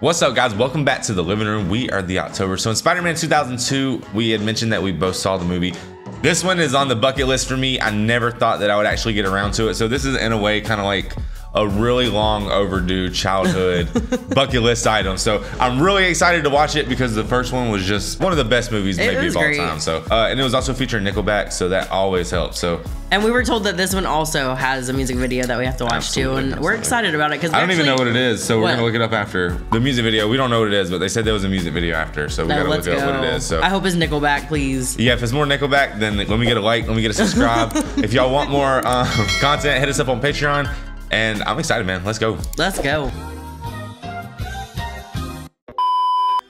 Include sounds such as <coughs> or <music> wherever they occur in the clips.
What's up, guys? Welcome back to the living room. We are the October. So in Spider-Man 2002, we had mentioned that we both saw the movie. This one is on the bucket list for me. I never thought that I would actually get around to it. So this is in a way kind of like a really long overdue childhood <laughs> bucket list item. So I'm really excited to watch it because the first one was just one of the best movies It maybe of all great. time. So uh, and it was also featuring Nickelback, so that always helps. So And we were told that this one also has a music video that we have to watch Absolutely, too, and we're excited about it because I don't even know what it is, so we're What? gonna look it up after the music video. We don't know what it is, but they said there was a music video after, so we gotta look let's up what it is. So I hope it's Nickelback, please. Yeah, if it's more Nickelback, then let me get a like, let me get a subscribe. <laughs> if y'all want more um, content, hit us up on Patreon. And I'm excited, man. Let's go. Let's go.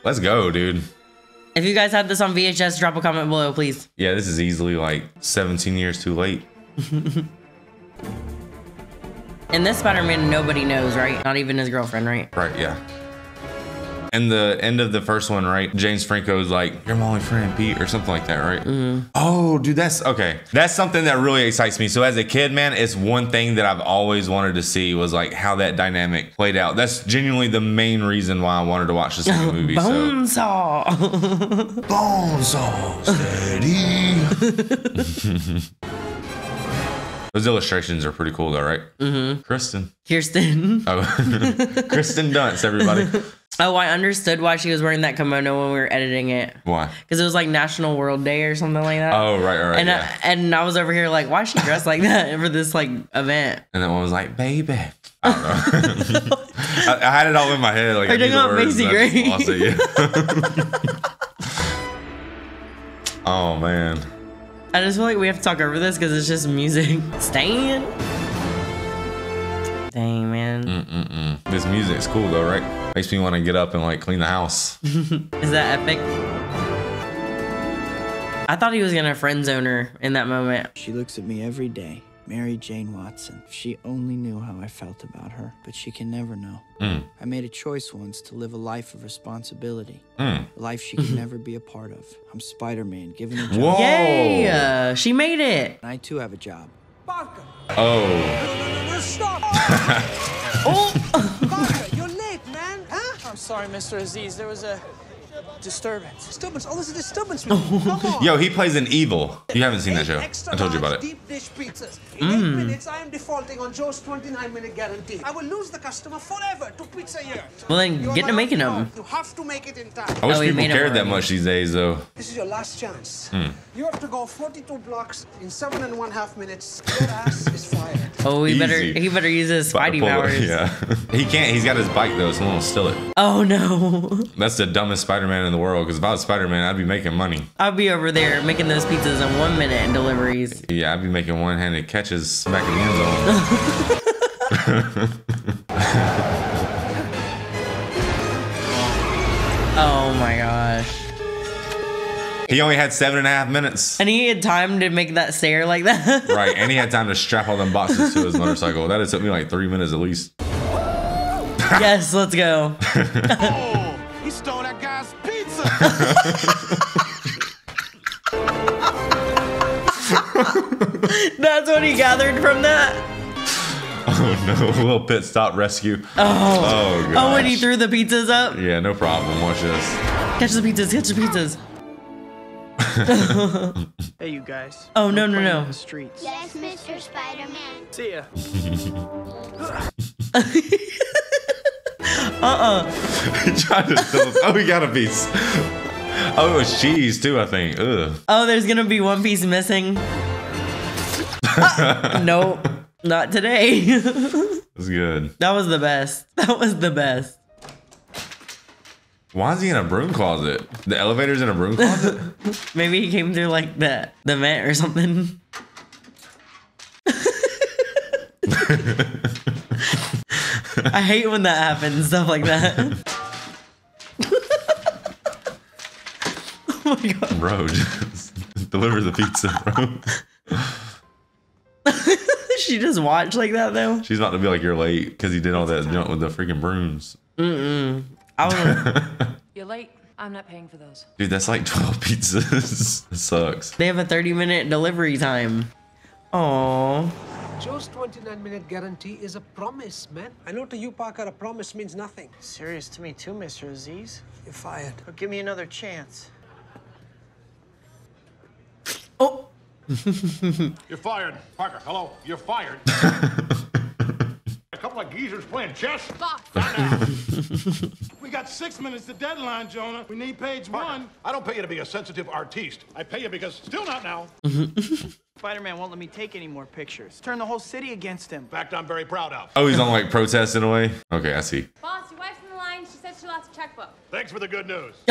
Let's go, dude. If you guys have this on VHS, drop a comment below, please. Yeah, this is easily like 17 years too late. <laughs> In this Spider-Man, nobody knows, right? Not even his girlfriend, right? Right, yeah. And the end of the first one, right? James Franco is like, "You're my only friend, Pete," or something like that, right? Oh, dude, that's okay. That's something that really excites me. So as a kid, man, it's one thing that I've always wanted to see was like how that dynamic played out. That's genuinely the main reason why I wanted to watch this <laughs> movie. so. Bonesaw. Bonesaw <laughs> steady. Those illustrations are pretty cool, though, right? Mm-hmm. Kristen. Kirsten. Oh, <laughs> Kristen Dunst, everybody. Oh, I understood why she was wearing that kimono when we were editing it. Why? Because it was like National World Day or something like that. Oh, right, right, right. and yeah. I, and I was over here like, why is she dressed like that for this like event? and then one was like, baby. I don't know. <laughs> I, I had it all in my head. Like, Are I you knew the words, Macy and I just Gray? <laughs> oh, man. I just feel like we have to talk over this because it's just music. Stan. Dang man, Mm-mm-mm. This music's cool, though, right? Makes me want to get up and, like, clean the house. <laughs> is that epic? I thought he was gonna friend zone her in that moment. She looks at me every day. Mary Jane Watson. She only knew how I felt about her, but she can never know. Mm. I made a choice once to live a life of responsibility, Mm. a life she can never be a part of. I'm Spider Man, given a <laughs> job. Whoa. Yay! uh, she made it. I too have a job. Parker! Oh. Stop! <laughs> Oh, Parker, you're late, man! Huh? I'm sorry, Mr. Aziz. There was a disturbance. Disturbance? Oh, there's a disturbance. <laughs> Come on! Yo, he plays an evil. You haven't seen that show. I told you about it. Deep dish pizzas. In eight minutes, I am defaulting on Joe's 29 minute guarantee. I will lose the customer forever to Pizza Year. Well, then get to making them. You have to make it in time. I wish Oh, people cared that much these days, though. This is your last chance. Hmm. You have to go 42 blocks in seven and one half minutes. Your ass is fired. <laughs> oh, he better he better use his Spidey powers. <laughs> Yeah. he can't. He's got his bike, though. Someone will steal it. Oh no, That's the dumbest Spider-Man in the world. Because if I was Spider-Man, I'd be making money. I'd be over there making those pizzas in one minute and deliveries. Yeah, I'd be making one-handed catches back in the end zone. <laughs> Oh my gosh. he only had seven and a half minutes. And he had time to make that stare like that. <laughs> Right, and he had time to strap all them boxes to his motorcycle. That took me like three minutes at least. yes, let's go. <laughs> <laughs> That's what he gathered from that. <laughs> Oh no, a little pit stop rescue. Oh. Oh, Oh, when he threw the pizzas up. Yeah, no problem. Watch this. Catch the pizzas, catch the pizzas. <laughs> Hey, you guys. Oh, no, We're no, playing no. The streets. Yes, Mr. Spider-Man. See ya. <laughs> He tried to steal- oh, we got a piece. Oh, it was cheese too, I think. Ugh. Oh, there's gonna be one piece missing. Ah, <laughs> nope, not today. <laughs> It's good. that was the best. That was the best. Why is he in a broom closet? The elevator's in a broom closet? Maybe he came through like the the vent or something. I hate when that happens, stuff like that. <laughs> oh my god. bro, just <laughs> deliver the pizza, bro. <laughs> she just watched like that though. She's about to be like, you're late because he did all that junk with the freaking brooms. I was You're late. I'm not paying for those. Dude, that's like 12 pizzas. it sucks. they have a 30 minute delivery time. Oh, Joe's 29 minute guarantee is a promise, man. I know to you, Parker, a promise means nothing. Serious to me too, Mr. Aziz. You're fired. But give me another chance. Oh, <laughs> You're fired. Parker, hello. You're fired. <laughs> A couple of geezers playing chess. <laughs> we got six minutes to deadline, Jonah. We need page one. I don't pay you to be a sensitive artiste. I pay you because still not now. <laughs> Spider-Man won't let me take any more pictures. Turn the whole city against him. Fact I'm very proud of. Oh, he's on like protest in a way. Okay, I see. Boss, your wife's in the line. She said she lost a checkbook. Thanks for the good news. <laughs>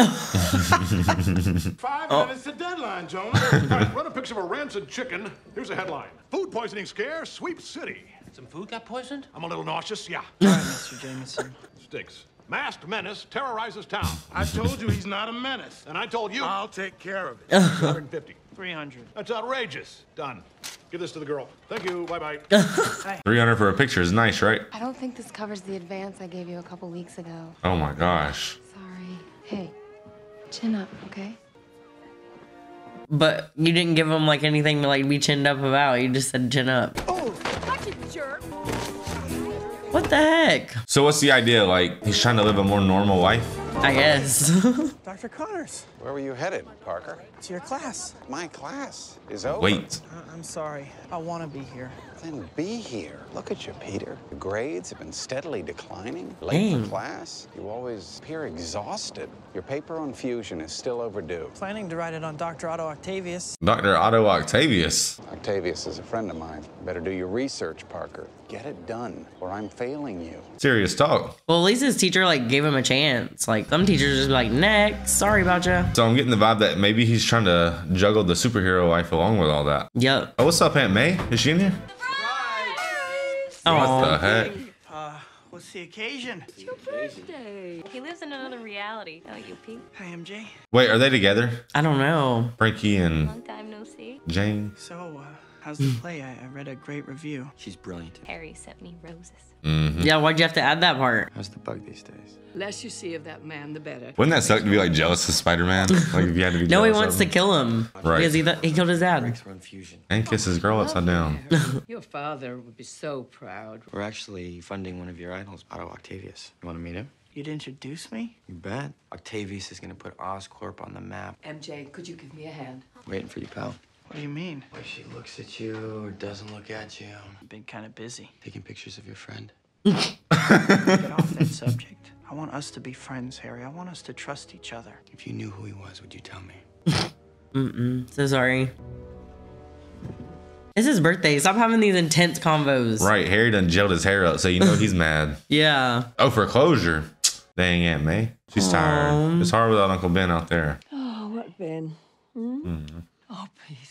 Five Oh. minutes to deadline, Jonah. All right, run a picture of a rancid chicken. Here's a headline. Food poisoning scare sweeps city. Some food got poisoned? I'm a little nauseous, yeah. All right, Mr. Jameson. <laughs> Stinks. Masked menace terrorizes town. I told you he's not a menace. And I told you. I'll take care of it. 150. 300. That's outrageous. Done. Give this to the girl. Thank you. Bye bye. <laughs> 300 for a picture is nice, right? I don't think this covers the advance I gave you a couple weeks ago. Oh my gosh. Sorry. Hey, chin up, okay? but you didn't give him like anything to like be chinned up about. You just said chin up. Watch it, jerk. What the heck? So what's the idea? Like he's trying to live a more normal life? I guess. <laughs> Dr. Connors, Where were you headed, Parker? to your class. My class is over. Wait. I- I'm sorry. I want to be here. Then be here. Look at you, Peter. Your grades have been steadily declining. Late Dang. for class. You always appear exhausted. Your paper on fusion is still overdue. Planning to write it on Dr. Otto Octavius. Dr. Otto Octavius. Octavius is a friend of mine. Better do your research, Parker. Get it done, or I'm failing you. Serious talk. well, at least his teacher like gave him a chance. Like some teachers just be like, next. Sorry about you. So I'm getting the vibe that maybe he's trying to juggle the superhero life along with all that. Yep. Oh, what's up, Aunt May? Is she in here? What Oh, the heck? Uh, what's the occasion? It's your Birthday. He lives in another reality. Oh, you peep. Hi, MJ. Wait, are they together? I don't know. Frankie and Long time no see. Jane? So, uh, how's the play? I, I read a great review. She's brilliant. Harry sent me roses. Mm-hmm. Yeah, why'd you have to add that part? How's the bug these days? Less you see of that man, the better. Wouldn't that suck to be like jealous of Spider-Man? <laughs> Like if you had to be No, he wants of to kill him. Right. Because he, th- he killed his dad. Run fusion. And kiss his girl upside down. <laughs> Your father would be so proud. We're actually funding one of your idols, Otto Octavius. You want to meet him? You'd introduce me? You bet. Octavius is going to put Oscorp on the map. MJ, could you give me a hand? Waiting for you, pal. What do you mean? Where she looks at you or doesn't look at you. I've been kind of busy. Taking pictures of your friend. Get off that <laughs> subject. I want us to be friends, Harry. I want us to trust each other. If you knew who he was, would you tell me? Mm-mm. So sorry. It's his birthday. Stop having these intense convos. Right, Harry done gelled his hair up, so you know he's <laughs> mad. Yeah. Oh, for closure. Dang Aunt May. She's tired. It's hard without Uncle Ben out there. Oh, what, Ben? Mhm. Oh, Pete.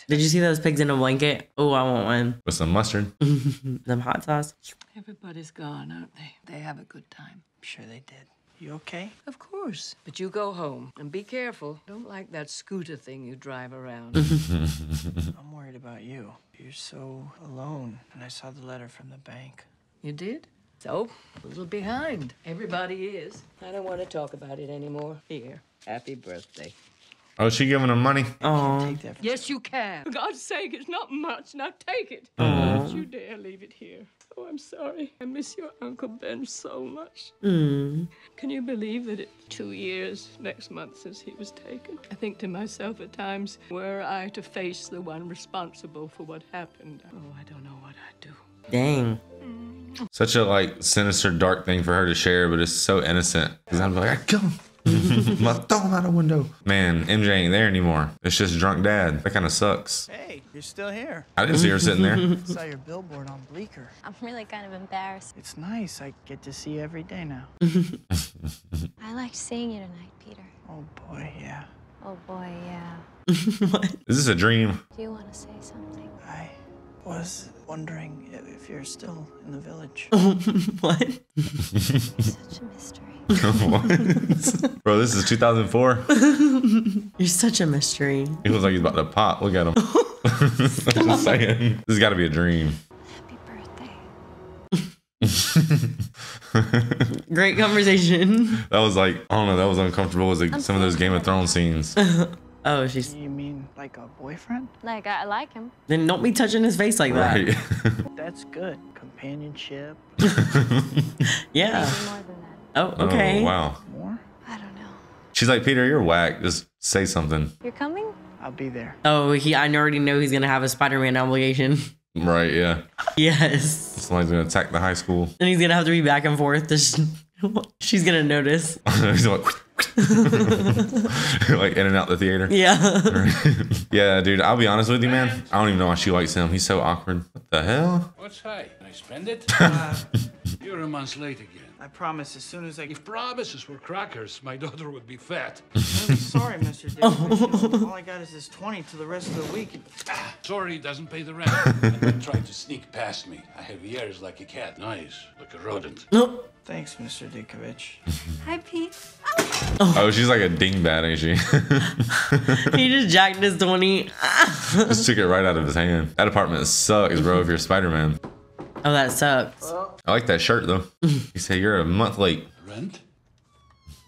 Did you see those pigs in a blanket? Oh, I want one. With some mustard. <laughs> Them hot sauce. Everybody's gone, aren't they? They have a good time. I'm sure they did. You okay? Of course. But you go home and be careful. Don't like that scooter thing you drive around. <laughs> I'm worried about you. You're so alone. And I saw the letter from the bank. you did? So, a little behind. Everybody is. I don't want to talk about it anymore. Here. Happy birthday. Oh, she giving him money? Oh. Yes, you can. For God's sake, it's not much. Now take it. Don't you dare leave it here. Oh, I'm sorry. I miss your Uncle Ben so much. Mm. Can you believe that it's two years next month since he was taken? I think to myself at times, were I to face the one responsible for what happened, oh, I don't know what I'd do. Dang. Such a like sinister, dark thing for her to share, but it's so innocent. Because I'm like, I kill him. I'm like, throw him out a window. Man, MJ ain't there anymore. It's just drunk dad. That kind of sucks. Hey, you're still here. I didn't see her sitting there. <laughs> saw your billboard on Bleecker. I'm really kind of embarrassed. It's nice. I get to see you every day now. <laughs> <laughs> I liked seeing you tonight, Peter. Oh boy, yeah. Oh boy, yeah. Is this a dream? Do you want to say something? I was wondering if you're still in the village. what? Such a mystery. What? <laughs> Bro, this is 2004. You're such a mystery. He looks like he's about to pop. Look at him. I'm <laughs> <laughs> just saying. This has got to be a dream. Happy birthday. Great conversation. That was like, I don't know, that was uncomfortable. It was like some of those Game of Thrones scenes. oh, she's. You mean like Like a boyfriend? Like, I, I like him. Then don't be touching his face like that. That's good. Companionship. Yeah. Maybe more than that. Oh, okay. Oh, wow. More? I don't know. She's like, Peter, you're whack. Just say something. You're coming? I'll be there. Oh, he. I already know he's gonna have a Spider-Man obligation. <laughs> Right, yeah. yes. Somebody's gonna attack the high school. And he's gonna have to be back and forth. To sh- <laughs> she's gonna notice. <laughs> He's like, like in and out the theater. Yeah. yeah, dude. I'll be honest with you, man. I don't even know why she likes him. He's so awkward. What the hell? What's high? Can I spend it? You're a month late again. I promise as soon as I If promises were crackers, my daughter would be fat. <laughs> really sorry, Mr. Ditkovich. All I got is this 20 to the rest of the week. Sorry, doesn't pay the rent. and then tried to sneak past me. I have ears like a cat, eyes like a rodent. Nope. Thanks, Mr. Ditkovich. Hi, Pete. Oh, she's like a dingbat, ain't she? <laughs> he just jacked his twenty. Just took it right out of his hand. That apartment sucks, bro. If you're Spider Man. Oh, that sucks. I like that shirt though. <laughs> You say you're a month late. Rent?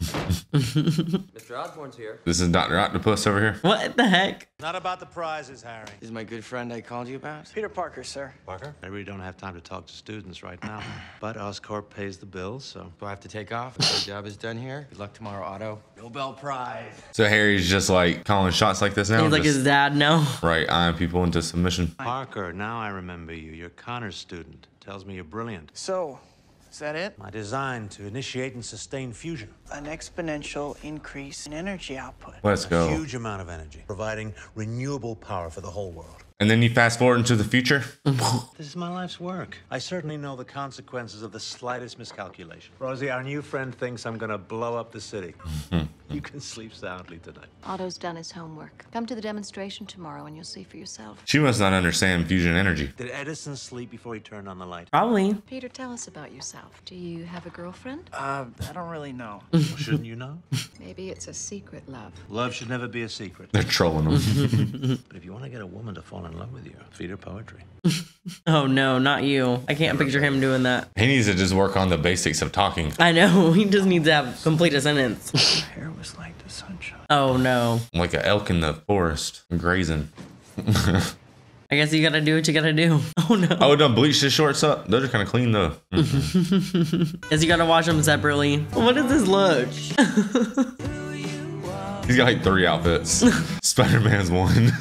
Mr. Osborn's here. This is Doctor Octopus over here. What the heck? Not about the prizes, Harry. This is my good friend I called you about. Peter Parker, sir. Parker? I really don't have time to talk to students right now. <coughs> But Oscorp pays the bills, so. Do I have to take off? <coughs> My job is done here. Good luck tomorrow, Otto. Nobel Prize. So Harry's just like calling shots like this now. He's like just- his dad. No. right, eyeing people into submission. Parker, now I remember you. You're Connor's student. Tells me you're brilliant. So, is that it? My design to initiate and sustain fusion. An exponential increase in energy output. Let's A go. huge amount of energy, providing renewable power for the whole world. And then you fast forward into the future. <laughs> This is my life's work. I certainly know the consequences of the slightest miscalculation. Rosie, our new friend thinks I'm gonna blow up the city. Mm-hmm. <laughs> you can sleep soundly tonight. Otto's done his homework. Come to the demonstration tomorrow and you'll see for yourself. She must not understand fusion energy. Did Edison sleep before he turned on the light? Probably. Peter, tell us about yourself. Do you have a girlfriend? Uh, I don't really know. <laughs> Well, shouldn't you know? <laughs> Maybe it's a secret love. Love should never be a secret. They're trolling him. but if you want to get a woman to fall in love with you, feed her poetry. Oh no, not you. I can't picture him doing that. he needs to just work on the basics of talking. I know. <laughs> He just needs to have complete a sentence. <laughs> Hair was like the sunshine. Oh no. Like an elk in the forest, grazing. <laughs> I guess you gotta do what you gotta do. Oh no. Oh, don't bleach his shorts up. Those are kind of clean though. Guess you gotta wash them separately. What is this look? He's got like three outfits. Spider Man's one.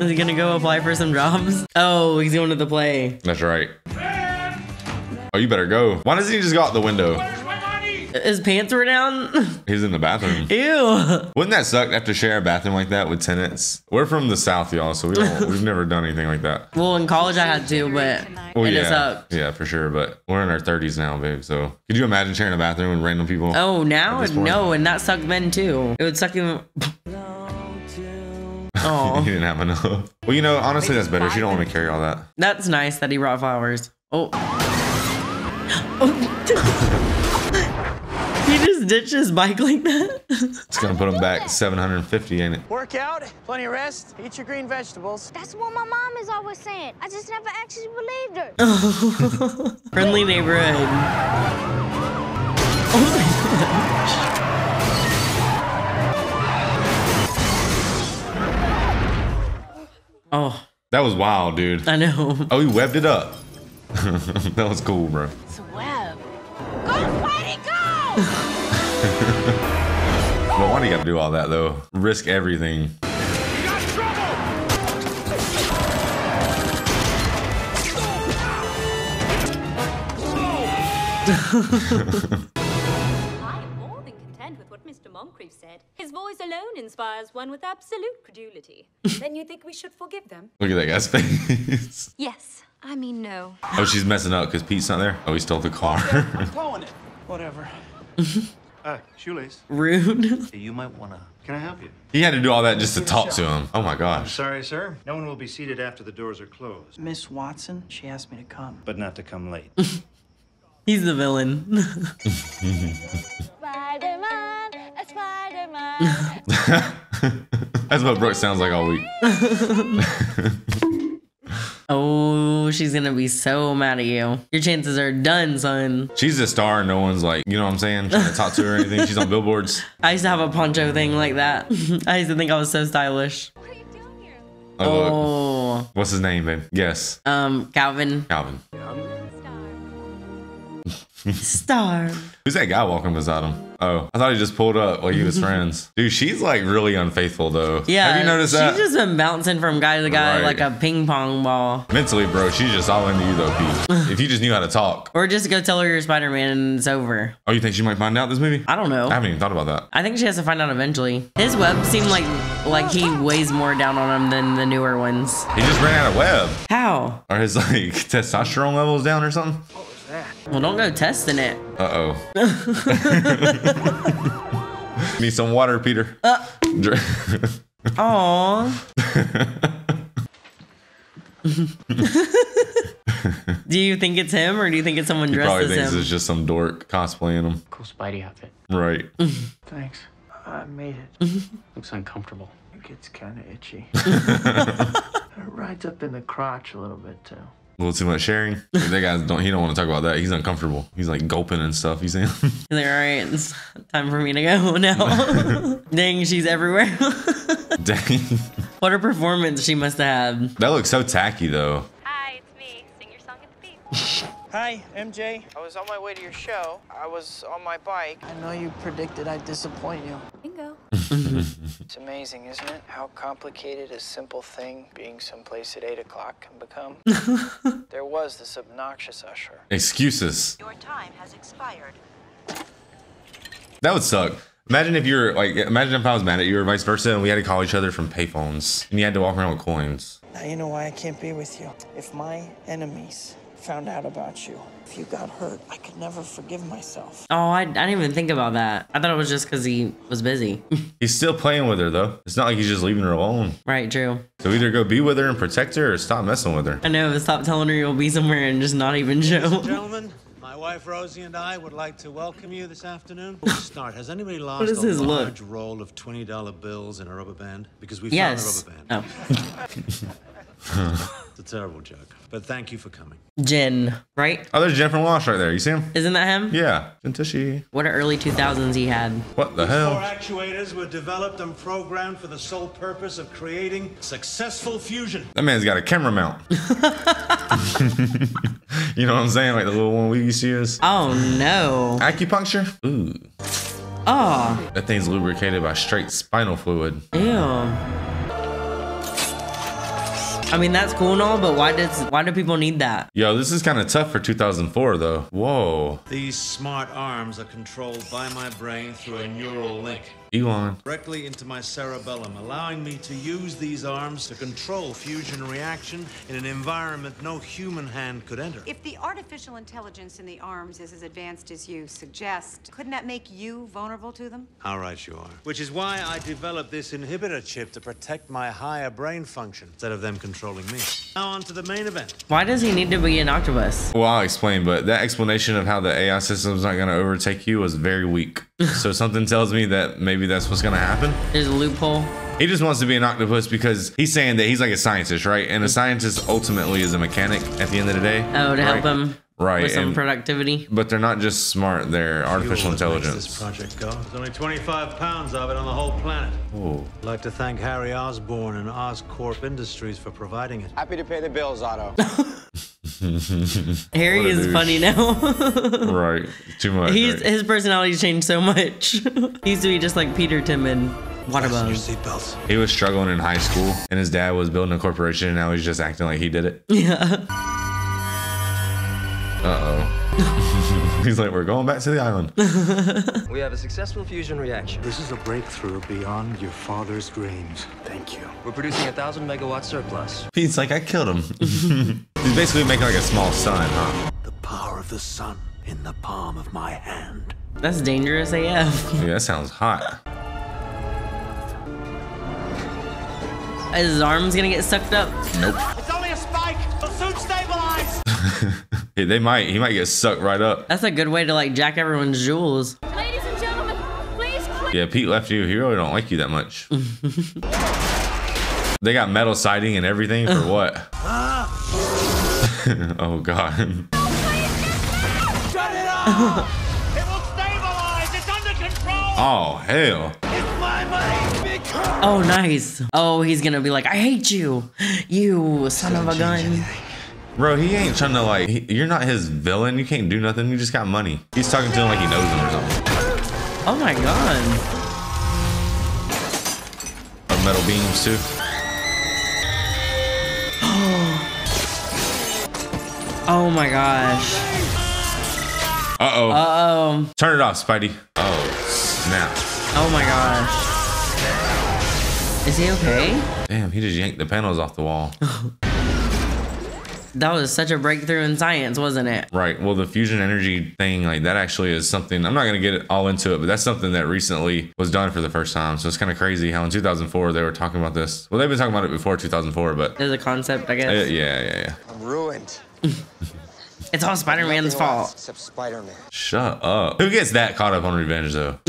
Is he gonna go apply for some jobs? <laughs> Oh, he's going to the play. That's right. Oh, you better go. Why doesn't he just go out the window? His pants were down. <laughs> He's in the bathroom. Ew. Wouldn't that suck to have to share a bathroom like that with tenants? We're from the south, y'all, so we don't. <laughs> we've never done anything like that. Well, in college I had to, but Well, it yeah, is up. yeah, for sure. But we're in our 30s now, babe. So could you imagine sharing a bathroom with random people? Oh, now At this point. no, and that sucked men too. It would suck him. <laughs> Oh, he didn't have enough. Well, you know, honestly, that's better. She don't want to carry all that. that's nice that he brought flowers. Oh. <gasps> oh. <laughs> he just ditched his bike like that. It's gonna put him <laughs> back 750, ain't it? Work out, plenty of rest, eat your green vegetables. That's what my mom is always saying. I just never actually believed her. Friendly neighborhood. Oh, Oh. That was wild, dude. I know. Oh, he webbed it up. <laughs> that was cool, bro. It's a web. Go, Spidey, go! <laughs> But why do you gotta do all that though? Risk everything. <laughs> Moncrieff said. His voice alone inspires one with absolute credulity. <laughs> then you think we should forgive them? Look at that guy's face. <laughs> Yes. I mean, no. oh, she's messing up because Pete's not there. Oh, he stole the car. Towing <laughs> it. Whatever. Uh, shoelace. Rude. You might wanna. Can I help you? he had to do all that just to talk to him. Oh my I'm gosh. sorry, sir. No one will be seated after the doors are closed. Miss Watson, she asked me to come. But not to come late. He's the villain. Spider-Man. <laughs> That's what Brooke sounds like all week. <laughs> Oh, she's gonna be so mad at you. Your chances are done, son. She's a star. No one's like, you know what I'm saying? Trying to talk to her or anything. She's on billboards. <laughs> I used to have a poncho thing like that. I used to think I was so stylish. What are you Oh, look. Oh, What's his name, babe? Yes. um, Calvin. Calvin. Star. Who's that guy walking beside him? Oh, I thought he just pulled up like he was <laughs> friends. Dude, she's like really unfaithful though. Yeah. Have you noticed that? She's just been bouncing from guy to guy Right. like a ping pong ball. Mentally, bro, she's just all into you though, Pete. <laughs> if you just knew how to talk. Or just go tell her you're Spider Man and it's over. Oh, you think she might find out this movie? I don't know. I haven't even thought about that. I think she has to find out eventually. His web seemed like like he weighs more down on him than the newer ones. He just ran out of web. How? Are his like <laughs> testosterone levels down or something? Well, don't go testing it. Uh oh. <laughs> Need some water, Peter. Uh. Dr- <laughs> Aw. <laughs> do you think it's him or do you think it's someone he dressed probably as thinks him? it's just some dork cosplaying him. Cool Spidey outfit. Right. Thanks. I made it. Looks uncomfortable. It gets kind of itchy. it rides up in the crotch a little bit too. A little too much sharing. That guy don't. He don't want to talk about that. He's uncomfortable. He's like gulping and stuff. You see? <laughs> He's like, all right, it's time for me to go <laughs> now. <laughs> Dang, she's everywhere. Dang. what a performance she must have had. That looks so tacky though. Hi, MJ. I was on my way to your show. I was on my bike. I know you predicted I'd disappoint you. Bingo. <laughs> It's amazing, isn't it? How complicated a simple thing being someplace at 8 o'clock can become. <laughs> there was this obnoxious usher. Excuses. Your time has expired. That would suck. Imagine if you're like, imagine if I was mad at you or vice versa, and we had to call each other from payphones, and you had to walk around with coins. Now you know why I can't be with you. If my enemies found out about you, if you got hurt, I could never forgive myself. Oh, I, I didn't even think about that. I thought it was just because he was busy. <laughs> He's still playing with her though. It's not like he's just leaving her alone. right, true. So either go be with her and protect her, or stop messing with her. I know, stop telling her you'll be somewhere and just not even show. Gentlemen, my wife Rosie and I would like to welcome you this afternoon. Before we start, has anybody lost is a his look? large roll of $20 bills in a rubber band? Because we Yes. found a rubber band. Oh. <laughs> <laughs> It's a terrible joke. But thank you for coming. Jen, right? Oh, there's Jennifer Walsh right there. You see him? Isn't that him? Yeah. Jen Tushy. What an early 2000s he had. What the These four actuators were developed and programmed for the sole purpose of creating successful fusion. That man's got a camera mount. <laughs> <laughs> you know what I'm saying? Like the little one we used to use. Oh no. Acupuncture? Ooh. Oh, That thing's lubricated by straight spinal fluid. ew. I mean that's cool and all, but why does why do people need that? Yo, this is kind of tough for 2004 though. Whoa. These smart arms are controlled by my brain through a neural link. Elon. Directly into my cerebellum, allowing me to use these arms to control fusion reaction in an environment no human hand could enter. If the artificial intelligence in the arms is as advanced as you suggest, couldn't that make you vulnerable to them? How right you are. Which is why I developed this inhibitor chip to protect my higher brain function instead of them controlling me. Now on to the main event. Why does he need to be an octopus? Well, I'll explain, but that explanation of how the AI system's not going to overtake you was very weak. <laughs> so something tells me that maybe that's what's going to happen. There's a loophole. He just wants to be an octopus because he's saying that he's like a scientist, right? And a scientist ultimately is a mechanic at the end of the day. Oh, to help him Right. with some and- productivity. but they're not just smart, they're artificial Fuel intelligence. This project go. There's only 25 pounds of it on the whole planet. Ooh. I'd like to thank Harry Osborn and Oscorp Industries for providing it. Happy to pay the bills, Otto. <laughs> Harry is douche. funny now. <laughs> right. Too much. He's right? his personality's changed so much. <laughs> he used to be just like Peter Timon, Fasten your Waterbug. seatbelts. He was struggling in high school, and his dad was building a corporation, and now he's just acting like he did it. Yeah. Uh oh. <laughs> he's like, we're going back to the island. <laughs> We have a successful fusion reaction. This is a breakthrough beyond your father's dreams. Thank you. We're producing a thousand megawatt surplus. Pete's like, I killed him. <laughs> he's basically making like a small sun, huh? The power of the sun in the palm of my hand. That's dangerous AF. Yeah, that sounds hot. Is his arms gonna get sucked up? Nope. It's only a spike. It'll soon stabilize. Yeah, they might. He might get sucked right up. That's a good way to like jack everyone's jewels. Ladies and gentlemen, please. Yeah, Pete left you. He really don't like you that much. <laughs> they got metal siding and everything for what? <laughs> <laughs> oh god. Shut it off! it will stabilize! It's under control! Oh hell. It's my money, big Oh, nice. Oh, he's gonna be like, I hate you, you son of a gun. Bro, he ain't trying to like. He, you're not his villain. You can't do nothing. You just got money. He's talking to him like he knows him or something. Oh my god. Or metal beams too. <gasps> Oh my gosh. Uh oh. Uh oh. Turn it off, Spidey. Oh snap. Oh my gosh. Is he okay? Damn, he just yanked the panels off the wall. <laughs> That was such a breakthrough in science, wasn't it? Right. Well, the fusion energy thing, like that actually is something, I'm not going to get it all into it, but that's something that recently was done for the first time. So it's kind of crazy how in 2004 they were talking about this. Well, they've been talking about it before 2004, but There's a concept, I uh, guess. yeah, yeah, yeah. I'm ruined. <laughs> It's all Spider-Man's fault. Except Spider-Man. Shut up. Who gets that caught up on revenge though? <laughs>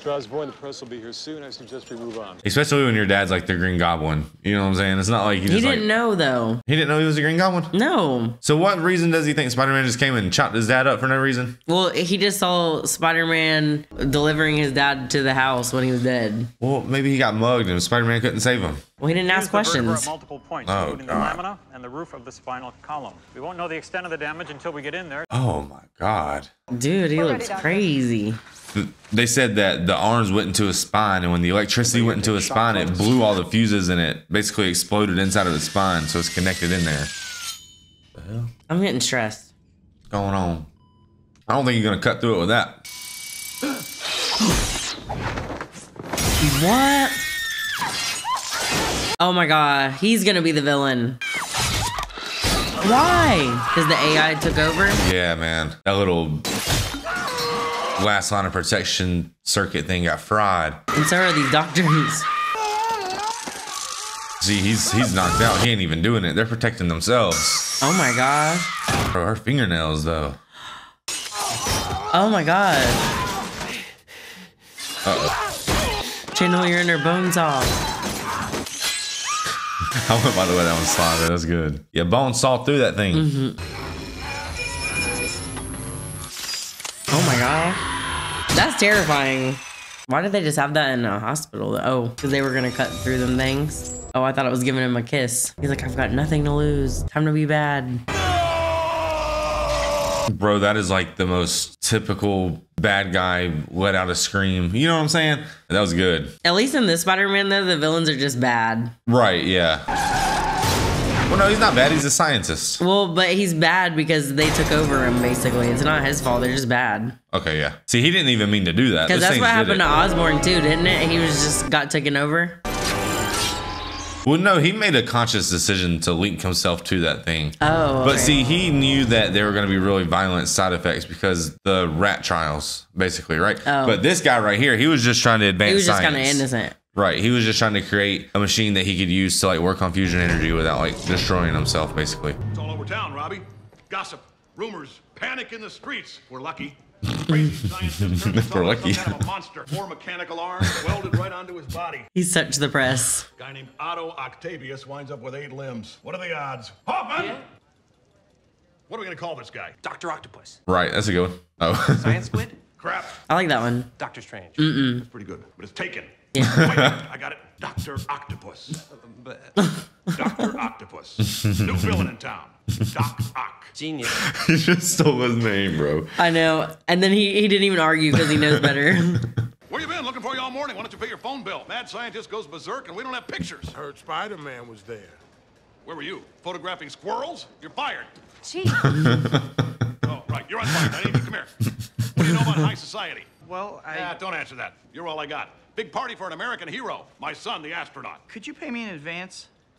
Mr. Osborn, the press will be here soon. I suggest we move on. Especially when your dad's like the Green Goblin. You know what I'm saying? It's not like you He just didn't like, know though. He didn't know he was a Green Goblin? No. So what reason does he think Spider-Man just came and chopped his dad up for no reason? Well, he just saw Spider-Man delivering his dad to the house when he was dead. Well, maybe he got mugged and Spider-Man couldn't save him. Well, he didn't Use ask questions. Multiple points, Oh, including the God. lamina and the roof of the spinal column. We won't know the extent of the damage until we get in there. Oh my God. Dude, he We're looks ready, crazy. Th- They said that the arms went into his spine, and when the electricity went into his spine, it blew all the fuses and it basically exploded inside of his spine, so it's connected in there. I'm getting stressed. What's going on? I don't think you're gonna cut through it with that. <gasps> What? Oh my god, he's gonna be the villain. Why? Because the AI took over? Yeah, man. That little last line of protection circuit thing got fried. And so are these doctors. <laughs> See, he's he's knocked out. He ain't even doing it. They're protecting themselves. Oh my god. Bro, her fingernails though. Oh my god. Uh oh. Channel your inner bones off. I went by the way that one slided. That's good. Yeah, bone saw through that thing. Mm-hmm. Oh my god. That's terrifying. Why did they just have that in a hospital? Oh, because they were gonna cut through them things. Oh, I thought it was giving him a kiss. He's like, I've got nothing to lose. Time to be bad. Bro, that is like the most typical bad guy let out a scream. You know what I'm saying? That was good. At least in this Spider-Man, though, the villains are just bad. Right, yeah. Well, no, he's not bad. He's a scientist. Well, but he's bad because they took over him, basically. It's not his fault. They're just bad. Okay, yeah. See, he didn't even mean to do that. Because that's what happened to Osborn, too, didn't it? He was just got taken over. Well, no, he made a conscious decision to link himself to that thing. Oh, But okay. see, he knew that there were going to be really violent side effects because the rat trials, basically, right? Oh. But this guy right here, he was just trying to advance He was just kind of innocent. Right. He was just trying to create a machine that he could use to like work on fusion energy without like destroying himself, basically. It's all over town, Robbie. Gossip, rumors, panic in the streets. We're lucky. Crazy scientist turned himself We're lucky. Some kind of a monster. Four mechanical arms welded right onto his body. He's such the press. Guy named Otto Octavius winds up with eight limbs. What are the odds? Hoffman! What are we gonna call this guy? Dr. Octopus. Right. That's a good one. Oh. Science <laughs> squid? Crap. I like that one. Doctor Strange. Mm-mm. That's pretty good, but it's taken. Yeah. Wait, I got it. Dr. Octopus. Dr. Octopus. <laughs> New villain in town. Doc Ock. Genius. <laughs> he just stole his name, bro. I know. And then he, he didn't even argue because he knows better. <laughs> Where you been? Looking for you all morning. Why don't you pay your phone bill? Mad scientist goes berserk and we don't have pictures. Heard Spider-Man was there. Where were you? Photographing squirrels? You're fired. Chief. Oh, right. You're unfired. I need you. Come here. What do you know about high society? Well, I. Ah, don't answer that. You're all I got. Big party for an American hero. My son, the astronaut. Could you pay me in advance? <laughs>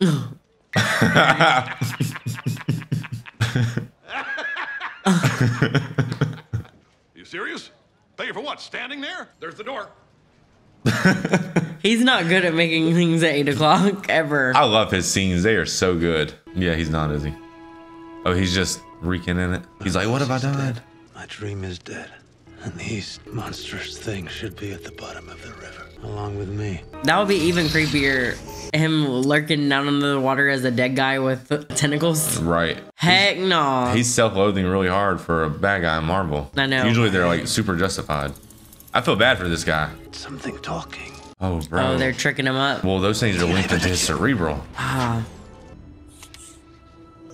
You serious? Pay you for what? Standing there? There's the door. <laughs> He's not good at making things at 8 o'clock ever. I love his scenes. They are so good. Yeah, he's not, is he? Oh, he's just reeking in it. He's like, what have I done? My dream is dead. And these monstrous things should be at the bottom of the river, along with me. That would be even creepier. Him lurking down under the water as a dead guy with tentacles. Right. Heck no. He's self-loathing really hard for a bad guy in Marvel. I know. Usually they're like super justified. I feel bad for this guy. Something talking. Oh, bro. Oh, they're tricking him up. Well, those things are linked into his cerebral. Ah.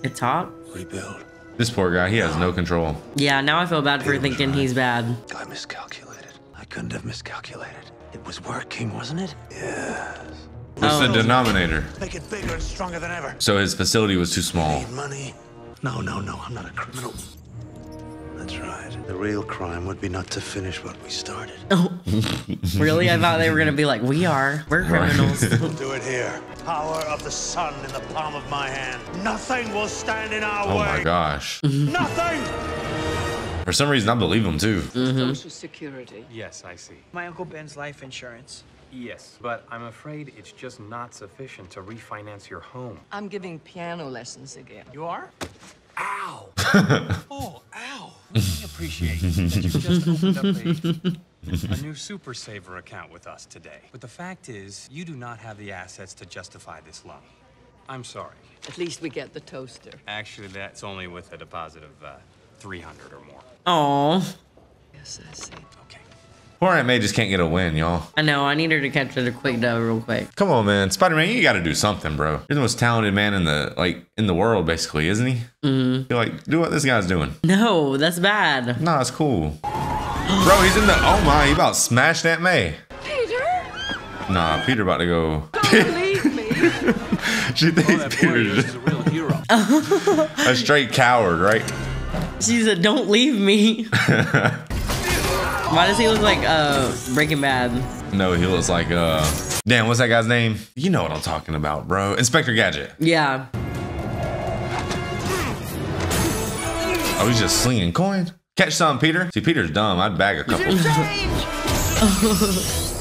It talk? Rebuild. This poor guy, he has no control. Yeah, now I feel bad for thinking he's bad. I miscalculated. I couldn't have miscalculated. It was working, wasn't it? Yes. What's Oh. the denominator? Make it bigger and stronger than ever. So his facility was too small. Need Money? No, no, no. I'm not a criminal. That's right. The real crime would be not to finish what we started. Oh, <laughs> really? I thought they were gonna be like, we are. We're criminals. we'll <laughs> do it here. Power of the sun in the palm of my hand. Nothing will stand in our Oh way. Oh my gosh. <laughs> Nothing. For some reason, I believe him too. Mm-hmm. Social Security. Yes, I see. My Uncle Ben's life insurance. Yes, but I'm afraid it's just not sufficient to refinance your home. I'm giving piano lessons again. You are? Ow! Oh, ow! We appreciate that you just opened up a, a new Super Saver account with us today. But the fact is, you do not have the assets to justify this loan. I'm sorry. At least we get the toaster. Actually, that's only with a deposit of uh, 300 or more. Oh, Yes, I see. Poor Aunt May just can't get a win, y'all. I know. I need her to catch it a quick dub real quick. Come on, man. Spider-Man, you got to do something, bro. You're the most talented man in the like in the world, basically, isn't he? Mm. You're like, do what this guy's doing. No, that's bad. Nah, it's cool. Bro, he's in the. Oh my, he about smashed Aunt May. Peter! Nah, Peter about to go. Don't <laughs> leave me! She thinks Peter's just a real hero. <laughs> a straight coward, right? <laughs> She said, "Don't leave me." Why does he look like uh Breaking Bad? No, he looks like uh. Damn, what's that guy's name? You know what I'm talking about, bro. Inspector Gadget. Yeah. Oh, he's just slinging coins. Catch some, Peter. See, Peter's dumb. I'd bag a couple. <laughs> <laughs>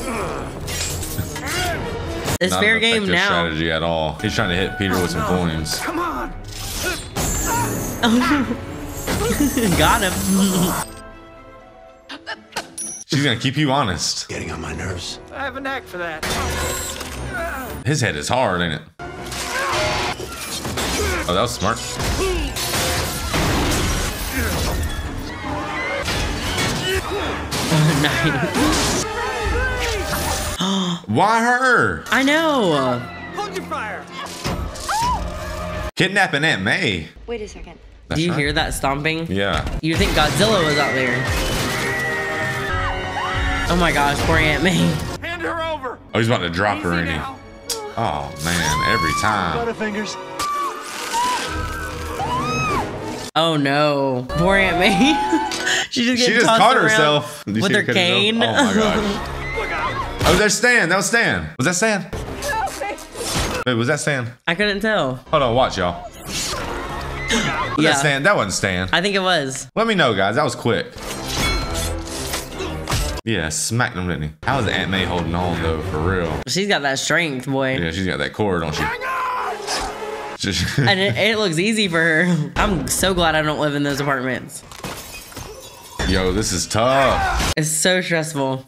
It's Not fair an game now. strategy at all. He's trying to hit Peter with some coins. Come on! <laughs> Got him. She's gonna keep you honest. Getting on my nerves. I have a knack for that. His head is hard, ain't it? Oh, that was smart. <laughs> nice. <gasps> Why her? I know. Hold your fire! Kidnapping Aunt May. Wait a second. That's Do you right. hear that stomping? Yeah. You think Godzilla was out there? Oh my gosh, poor Aunt May. Hand her over! Oh, he's about to drop her, ain't he? Oh man, every time. Butterfingers. Oh no, poor Aunt May. <laughs> she just She just caught herself. Did with her her cane. Oh my <laughs> gosh. Oh, that's Stan. That was Stan. Was that Stan? Wait, was that Stan? I couldn't tell. Hold on, watch y'all. Was Yeah. that Stan? That wasn't Stan. I think it was. Let me know, guys. That was quick. Yeah, smacked him, didn't he? How is Aunt May holding on though, for real? She's got that strength, boy. Yeah, she's got that cord, don't she? Just- And it, it looks easy for her. I'm so glad I don't live in those apartments. Yo, this is tough. It's so stressful.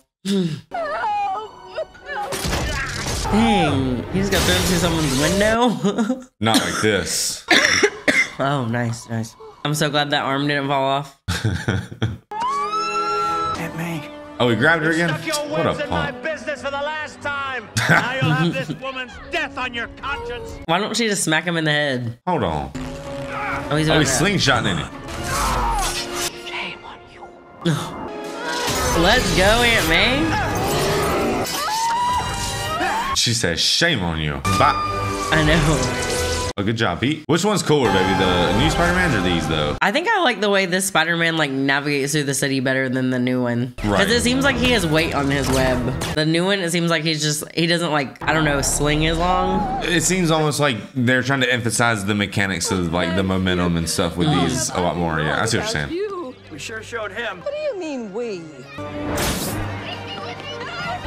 Dang, he just got thrown through someone's window. <laughs> Not like this. <coughs> oh, nice, nice. I'm so glad that arm didn't fall off. <laughs> Aunt May. Oh, he grabbed her again? Stuck your What a words in my punk. business for the last time. <laughs> now you'll have this woman's death on your conscience. Why don't she just smack him in the head? Hold on. Oh, he's, Oh, about he's to- slingshotting it. <sighs> Let's go, Aunt May. She says, shame on you. Bye. I know. Oh, good job, Pete. Which one's cooler, baby? The new Spider-Mans or these, though? I think I like the way this Spider-Man like navigates through the city better than the new one. Right. Because it seems like he has weight on his web. The new one, it seems like he's just he doesn't like I don't know sling as long. It seems almost like they're trying to emphasize the mechanics of like the momentum and stuff with these a lot more. Yeah, I see what you're saying. You. We sure showed him. What do you mean, we?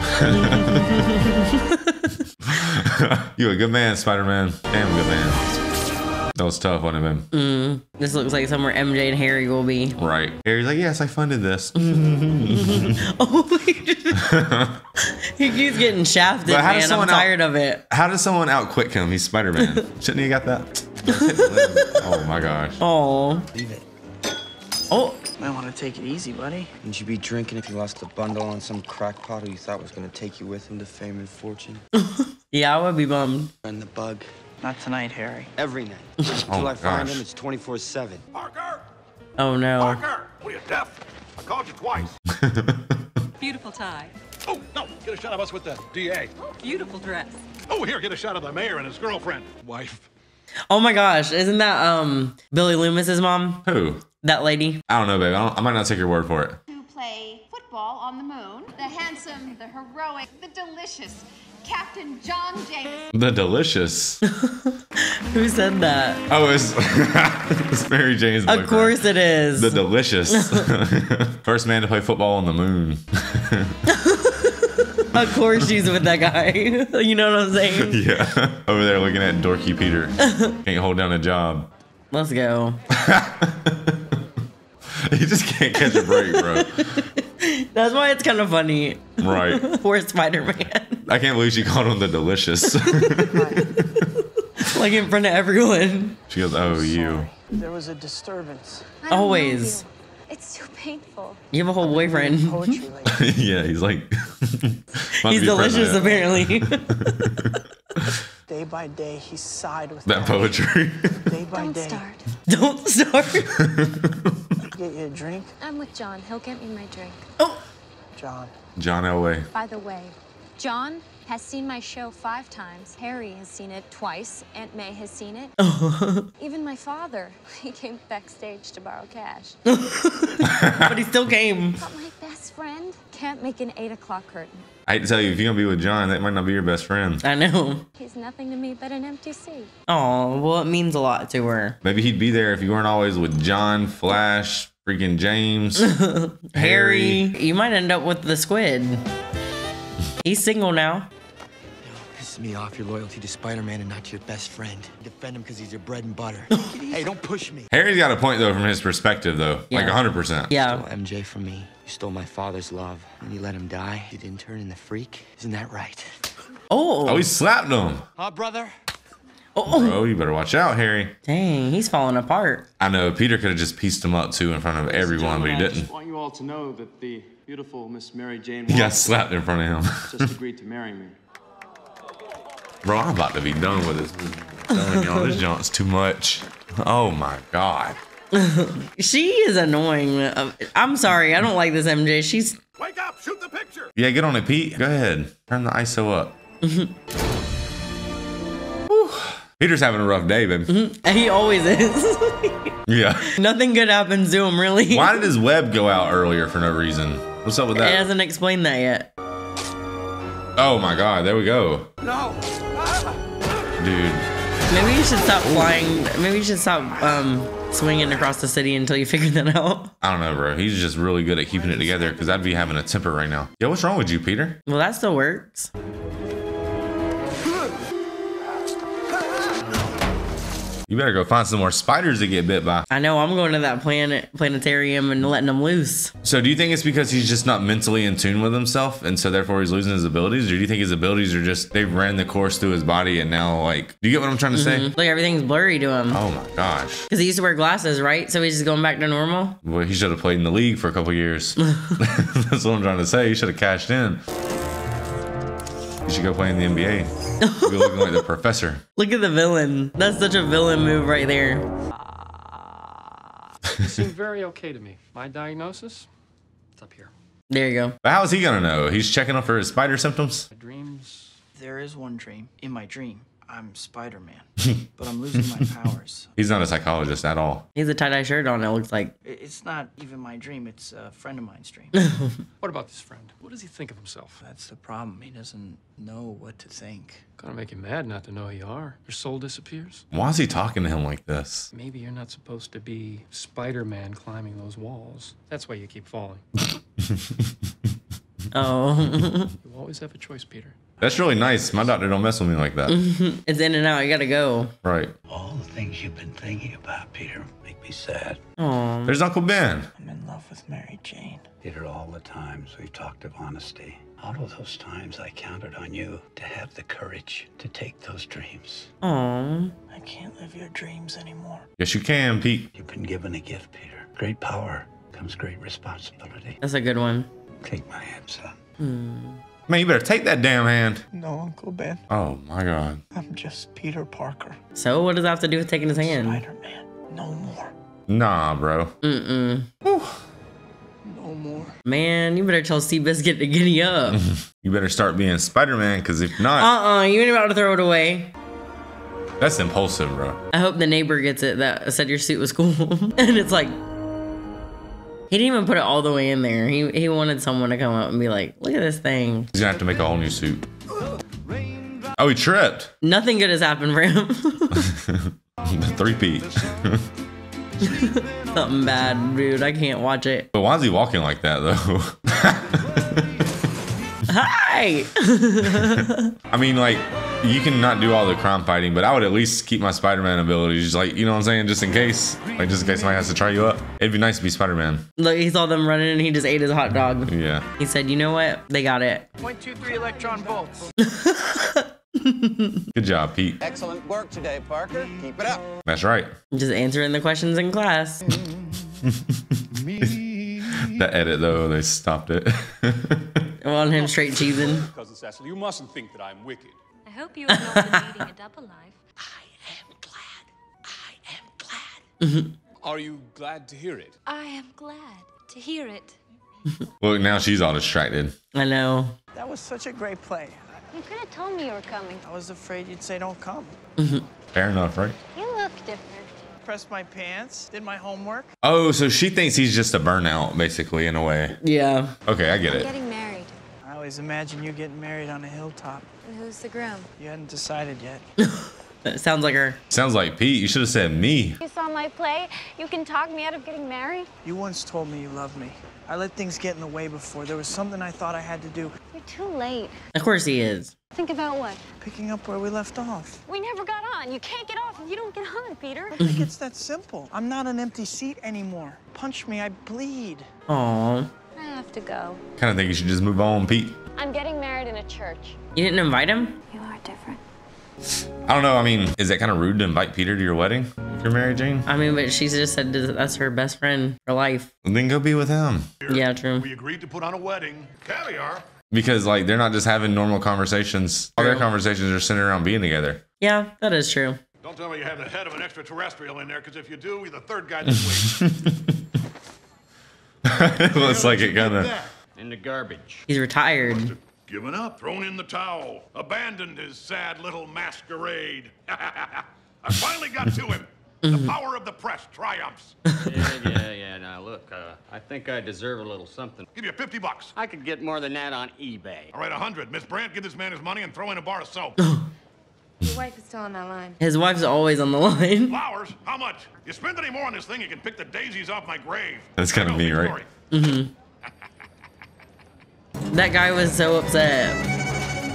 <laughs> you a good man, Spider-Man. Damn good man. That was tough on him. Mm, this looks like somewhere MJ and Harry will be. Right. Harry's like, yes, I funded this. <laughs> oh, <laughs> he keeps getting shafted, But how does man. I'm someone out- tired of it. How does someone outquick him? He's Spider Man. Shouldn't he got that? oh my gosh. Oh. Leave it. Oh. Might want to take it easy, buddy. Wouldn't you be drinking if you lost a bundle on some crackpot who you thought was gonna take you with him to fame and fortune? <laughs> Yeah, I would be bummed. And the bug. Not tonight, Harry. Every night. <laughs> Oh Until my I find him, it's 24 7. Parker! Oh no. Parker, what are you deaf? I called you twice. <laughs> Beautiful tie. Oh, no, get a shot of us with the DA. Beautiful dress. Oh, here, get a shot of the mayor and his girlfriend. Wife. Oh my gosh, isn't that um Billy Loomis's mom? Who? That lady. I don't know, babe. I, don't, I might not take your word for it. Who play football on the moon? The handsome, the heroic, the delicious Captain John James. The delicious. <laughs> Who said that? Oh, it's, <laughs> it's Mary Jane's Of boyfriend. course it is. The delicious. <laughs> First man to play football on the moon. Of course she's with that guy. you know what I'm saying? yeah. Over there looking at dorky Peter. Can't hold down a job. Let's go. <laughs> He just can't catch a break, bro. That's why it's kind of funny. Right. <laughs> Poor Spider-Man. I can't believe she called him the delicious. <laughs> like in front of everyone. she goes, oh, you. There was a disturbance. I don't know Always. It's too painful. You have a whole boyfriend. yeah, he's like. He's delicious, apparently. Day by day, he sighed with That poetry. Day by Don't day. start. Don't start. Get you a drink, I'm with John. He'll get me my drink. Oh! John. John Elway. By the way, John has seen my show five times. Harry has seen it twice. Aunt May has seen it. <laughs> Even my father. <laughs> He came backstage to borrow cash. <laughs> but he still came. But my best friend can't make an eight o'clock curtain. I hate to tell you, if you're gonna be with John, that might not be your best friend. I know. He's nothing to me but an empty seat. Oh, well, it means a lot to her. Maybe he'd be there if you weren't always with John, Flash, freaking James, <laughs> Harry. You might end up with the squid. He's single now. Pisses me off your loyalty to Spider-Man and not to your best friend. Defend him because he's your bread and butter. <laughs> hey, don't push me. Harry's got a point though from his perspective though, like 100. percent You stole MJ from me. You stole my father's love. And you let him die. You didn't turn in the freak. Isn't that right? Oh. Oh, he slapped him. Huh, brother? Oh, Bro, you better watch out, Harry. Dang, he's falling apart. I know Peter could have just pieced him up too in front of everyone, but he didn't. just want you all to know that the beautiful Miss Mary Jane He got slapped in front of him. just agreed to marry me. Bro, I'm about to be done with this. movie. I'm telling y'all, this jaunt's too much. Oh my god. <laughs> she is annoying. I'm sorry. I don't like this MJ. She's. Wake up, shoot the picture. Yeah, get on it, Pete. Go ahead. Turn the ISO up. <laughs> Peter's having a rough day, baby. Mm-hmm. He always is. <laughs> Yeah. Nothing good happens to him, really. Why did his web go out earlier for no reason? What's up with It that? hasn't explained that yet. Oh my god, there we go. No. Dude. Maybe you should stop flying. Maybe you should stop um, swinging across the city until you <laughs> figure that out. I don't know, bro. He's just really good at keeping it together because I'd be having a temper right now. Yo, what's wrong with you, Peter? Well, that still works. You better go find some more spiders to get bit by. I know. I'm going to that planet planetarium and letting them loose. So, do you think it's because he's just not mentally in tune with himself and so therefore he's losing his abilities? Or do you think his abilities are just, they've ran the course through his body and now, like, do you get what I'm trying to say? Mhm. Like everything's blurry to him. Oh my gosh. Because he used to wear glasses, right? So he's just going back to normal. Well, he should have played in the league for a couple years. <laughs> <laughs> That's what I'm trying to say. He should have cashed in. You should go play in the NBA. Be looking like the professor. <laughs> Look at the villain. That's such a villain move right there. It seemed very okay to me. My diagnosis? It's up here. There you go. But how is he gonna know? He's checking up for his spider symptoms. Dreams. There is one dream. In my dream, I'm Spider Man, <laughs> but I'm losing my powers. <laughs> He's not a psychologist at all. He has a tie dye shirt on, it looks like. It's not even my dream, it's a friend of mine's dream. <laughs> What about this friend? What does he think of himself? That's the problem. He doesn't know what to think. Gonna make you mad not to know who you are. Your soul disappears. Why is he talking to him like this? Maybe you're not supposed to be Spider-Man climbing those walls. That's why you keep falling. Oh. You always have a choice, Peter. That's really nice. My doctor don't mess with me like that. <laughs> it's in and out. You gotta go. Right. All the things you've been thinking about, Peter, make me sad. Aw. There's Uncle Ben. I'm in love with Mary Jane. Peter, all the times we've talked of honesty, all of those times I counted on you to have the courage to take those dreams. Aw. I can't live your dreams anymore. Yes, you can, Pete. You've been given a gift, Peter. Great power comes great responsibility. That's a good one. Take my hand, son. Hmm. Man, you better take that damn hand. No, Uncle Ben. Oh my God. I'm just Peter Parker. So what does that have to do with taking his hand? Spider-Man. No more. Nah, bro. Mm-mm. No more. Man, you better tell Seabiscuit to giddy up. <laughs> You better start being Spider-Man, because if not, uh-uh, you ain't about to throw it away. that's impulsive, bro. I hope the neighbor gets it that said your suit was cool. <laughs> and it's like he didn't even put it all the way in there. He he wanted someone to come up and be like, look at this thing. He's gonna have to make a whole new suit. Oh, he tripped. Nothing good has happened for him. <laughs> Three Pete. <laughs> Something bad, dude. I can't watch it. but why is he walking like that though? <laughs> Hi. I mean, like, you can not do all the crime fighting, but I would at least keep my Spider-Man abilities, like, you know what I'm saying, just in case, like, just in case somebody has to try you up. It'd be nice to be Spider-Man. Look, he saw them running and he just ate his hot dog. Yeah. He said, you know what? They got it. Point two three electron volts. <laughs> Good job, Pete. Excellent work today, Parker. Keep it up. That's right. Just answering the questions in class. <laughs> That edit though, they stopped it. <laughs> On him straight cheesing. Cousin Cecily, you mustn't think that I'm wicked. I hope you have not been leading a double life. <laughs> I am glad. I am glad. Mm-hmm. Are you glad to hear it? I am glad to hear it. <laughs> Look, now she's all distracted. I know. That was such a great play. You could have told me you were coming. I was afraid you'd say don't come. Mm-hmm. Fair enough, right? You look different. Pressed my pants, did my homework. Oh, so she thinks he's just a burnout, basically, in a way. Yeah. Okay, I get it. Getting married. I always imagine you getting married on a hilltop. And who's the groom? You hadn't decided yet. <laughs> That sounds like her. Sounds like Pete. You should have said me. You saw my play? You can talk me out of getting married? You once told me you loved me. I let things get in the way before. There was something I thought I had to do. You're too late. Of course he is. Think about what? Picking up where we left off. We never got on. You can't get off if you don't get on, Peter. I think it's that simple. I'm not an empty seat anymore. Punch me, I bleed. Aw. I have to go. Kind of think you should just move on, Pete. I'm getting married in a church. You didn't invite him? You are different. I don't know. I mean, is that kind of rude to invite Peter to your wedding if you're married, Jane? I mean, but she just said that's her best friend for life. Then go be with him. Yeah, true. We agreed to put on a wedding. Caviar. Because like they're not just having normal conversations. All their conversations are centered around being together. Yeah, that is true. Don't tell me you have the head of an extraterrestrial in there, because if you do, you're the third guy this week. <laughs> it looks like it kind of. In the garbage. He's retired. Given up, thrown in the towel, abandoned his sad little masquerade. <laughs> I finally got to him. The <laughs> power of the press triumphs. yeah, yeah, yeah. Now look, uh, I think I deserve a little something. Give you 50 bucks. I could get more than that on eBay. All right, 100. Miss Brant, give this man his money and throw in a bar of soap. <laughs> Your wife is still on that line. His wife's always on the line. Flowers? How much? You spend any more on this thing, you can pick the daisies off my grave. That's kind of me, right? Mm hmm That guy was so upset.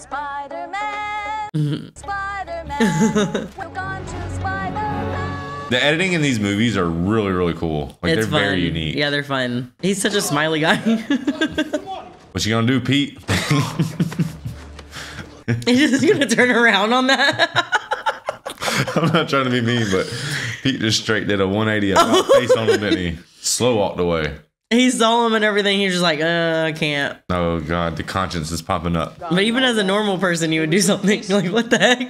Spider-Man. Spider-Man. We're going to Spider-Man. The editing in these movies are really, really cool. Like it's they're fun. very unique. Yeah, they're fun. He's such a smiley guy. <laughs> What you gonna do, Pete? <laughs> He's just gonna turn around on that. <laughs> I'm not trying to be mean, but Pete just straight did a 180 about face on him, didn't he? Slow walked away. He saw him and everything. He's just like, uh, I can't. Oh god, the conscience is popping up. But even as a normal person, you would do something <laughs> like, what the heck?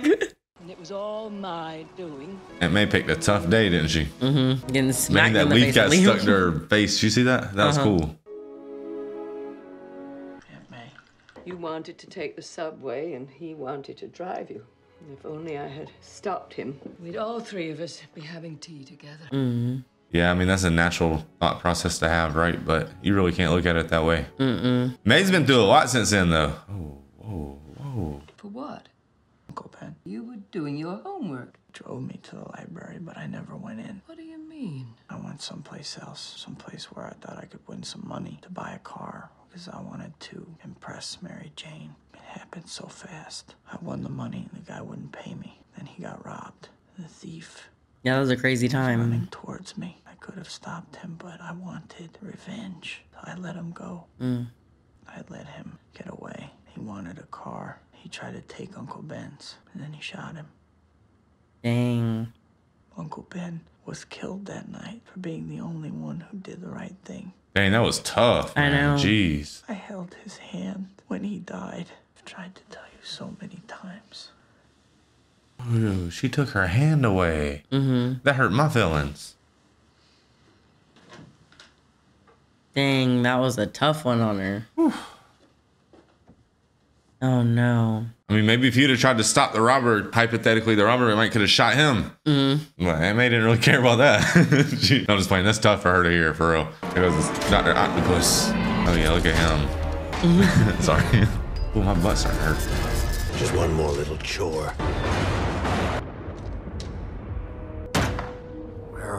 And it was all my doing. Aunt May picked a tough day, didn't she? Mm-hmm. Getting Man, smacked that in the leaf face. got with stuck Liam. to her face. You see that? That was Uh-huh. cool. You wanted to take the subway, and he wanted to drive you. If only I had stopped him, we'd all three of us be having tea together. Mm-hmm. Yeah, I mean that's a natural thought process to have, right? But you really can't look at it that way. Mm-mm. May's been through a lot since then, though. Oh, whoa, whoa. For what? Uncle Ben You were doing your homework. drove me to the library, but I never went in. What do you mean? mean? I went someplace else, someplace where I thought I could win some money to buy a car because I wanted to impress Mary Jane. It happened so fast. I won the money and the guy wouldn't pay me. Then he got robbed. The thief Yeah, that was a crazy time. running towards me. I could have stopped him, but I wanted revenge. So I let him go. Mm. I let him get away. He wanted a car. He tried to take Uncle Ben's, and then he shot him. Dang. Uncle Ben was killed that night for being the only one who did the right thing. Dang, that was tough. I man. know. Jeez. I held his hand when he died. I've tried to tell you so many times. Ooh, she took her hand away. Mm-hmm. That hurt my feelings. Dang, that was a tough one on her. Oh no. I mean, maybe if you'd have tried to stop the robber, hypothetically, the robber might could have shot him. Mm. But Aunt May didn't really care about that. <laughs> she, I'm just playing. That's tough for her to hear, for real. There goes this Dr. Octopus. Oh, yeah, look at him. <laughs> Sorry. <laughs> Oh, my butt's starting to hurt. Just one more little chore.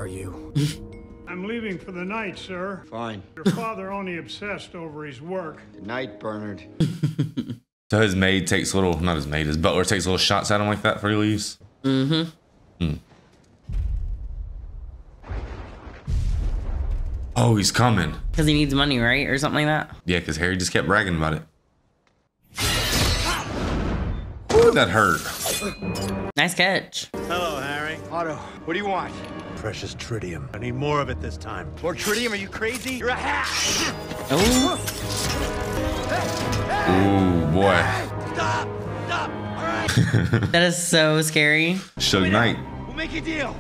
You? <laughs> I'm leaving for the night, sir. Fine. Your father only obsessed over his work. Good night, Bernard. <laughs> So his maid takes little, not his maid, his butler takes little shots at him like that before he leaves. Mm-hmm. Hmm. Oh, he's coming. Because he needs money, right? Or something like that. Yeah, because Harry just kept bragging about it. Ooh, that hurt. Nice catch. Hello, Harry. Otto, what do you want? Precious tritium. I need more of it this time. More tritium? Are you crazy? You're a hack! Oh. Ooh, boy. Stop! Stop! All right. <laughs> That is so scary. Suge Knight. We'll make a deal.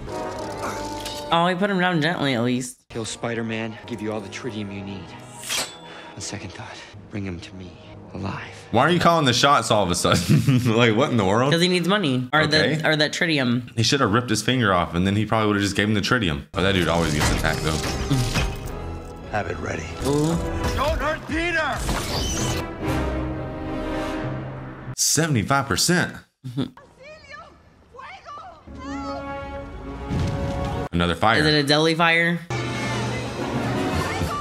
Oh, he put him down gently at least. Kill Spider-Man. Give you all the tritium you need. On second thought, bring him to me alive. Why are you calling the shots all of a sudden? <laughs> like, what in the world? Because he needs money. Or Okay. the or that tritium. He should have ripped his finger off, and then he probably would have just gave him the tritium. Oh, that dude always gets attacked, though. <laughs> Have it ready. Ooh. Don't hurt Peter! 75%. Another fire. Is it a deli fire?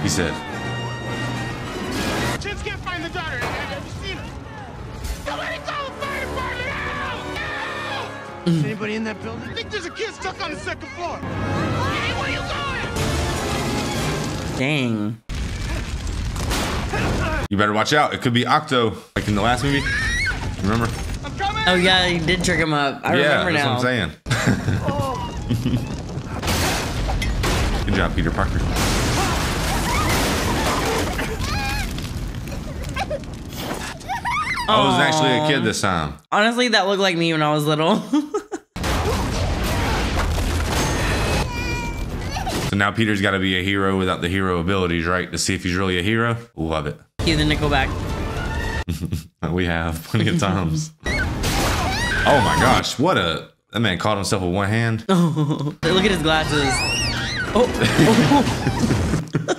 he said. Mm. Is anybody in that building? I think there's a kid stuck on the second floor. Hey, where you going? Dang. You better watch out. It could be Octo, like in the last movie. Remember? Oh yeah, he did trick him up. I yeah, remember that's now. what I'm saying. <laughs> Oh. Good job, Peter Parker. I was actually a kid this time. Honestly, that looked like me when I was little. So now Peter's got to be a hero without the hero abilities, right? To see if he's really a hero. Love it. Cue the Nickelback. <laughs> we have plenty of times. <laughs> oh my gosh, what a that man caught himself with one hand. Oh, <laughs> look at his glasses. Oh. I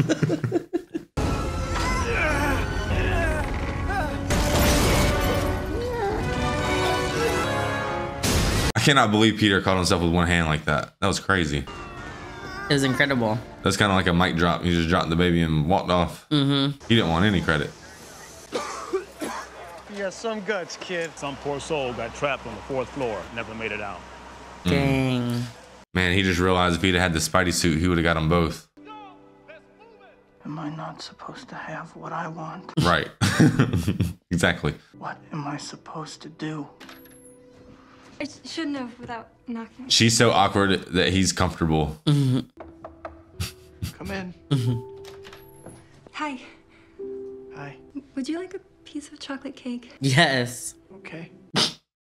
cannot believe Peter caught himself with one hand like that. That was crazy. It was incredible. That's kind of like a mic drop. He just dropped the baby and walked off. Mm-hmm. He didn't want any credit. You got some guts, kid. Some poor soul got trapped on the fourth floor, never made it out. Dang. Man, he just realized if he'd had the Spidey suit, he would have got them both. Am I not supposed to have what I want? Right. <laughs> exactly. What am I supposed to do? I shouldn't have without knocking. She's so awkward that he's comfortable. Mm-hmm. Come in. Hi. Hi. Would you like a piece of chocolate cake? Yes. Okay. <laughs>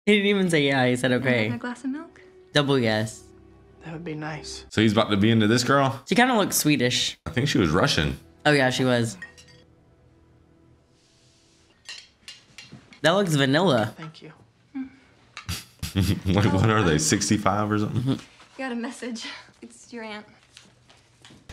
He didn't even say yeah. He said And okay. A glass of milk? Double yes. That would be nice. So he's about to be into this girl? She kind of looks Swedish. I think she was Russian. Oh yeah, she was. That looks vanilla. Thank you. <laughs> what, what are they, 65 or something? Got a message. It's your aunt.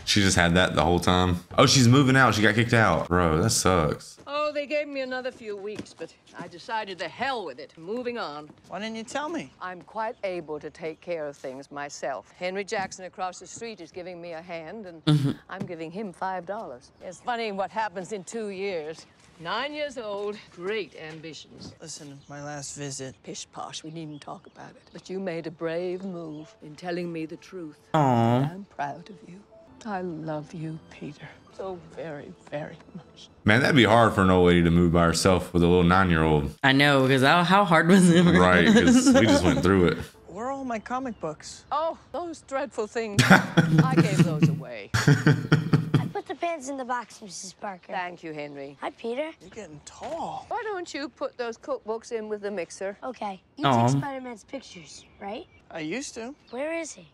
She just had that the whole time. Oh, she's moving out. She got kicked out. Bro, that sucks. Oh, they gave me another few weeks, but I decided the hell with it. Moving on. Why didn't you tell me? I'm quite able to take care of things myself. Henry Jackson across the street is giving me a hand, and Mhm. I'm giving him five dollars. It's funny what happens in two years. Nine years old, great ambitions. Listen, my last visit. Pish posh, we needn't talk about it. But you made a brave move in telling me the truth. Aw. I'm proud of you. I love you, Peter. So very, very much. Man, that'd be hard for an old lady to move by herself with a little nine year old. I know, because how, how hard was it? Right, because we just went through it. Where are all my comic books? Oh, those dreadful things. <laughs> I gave those away. <laughs> I pants in the box, Mrs. Parker. Thank you, Henry. Hi, Peter. You're getting tall. Why don't you put those cookbooks in with the mixer? Okay. You Aw. take Spider-Man's pictures, right? I used to. Where is he?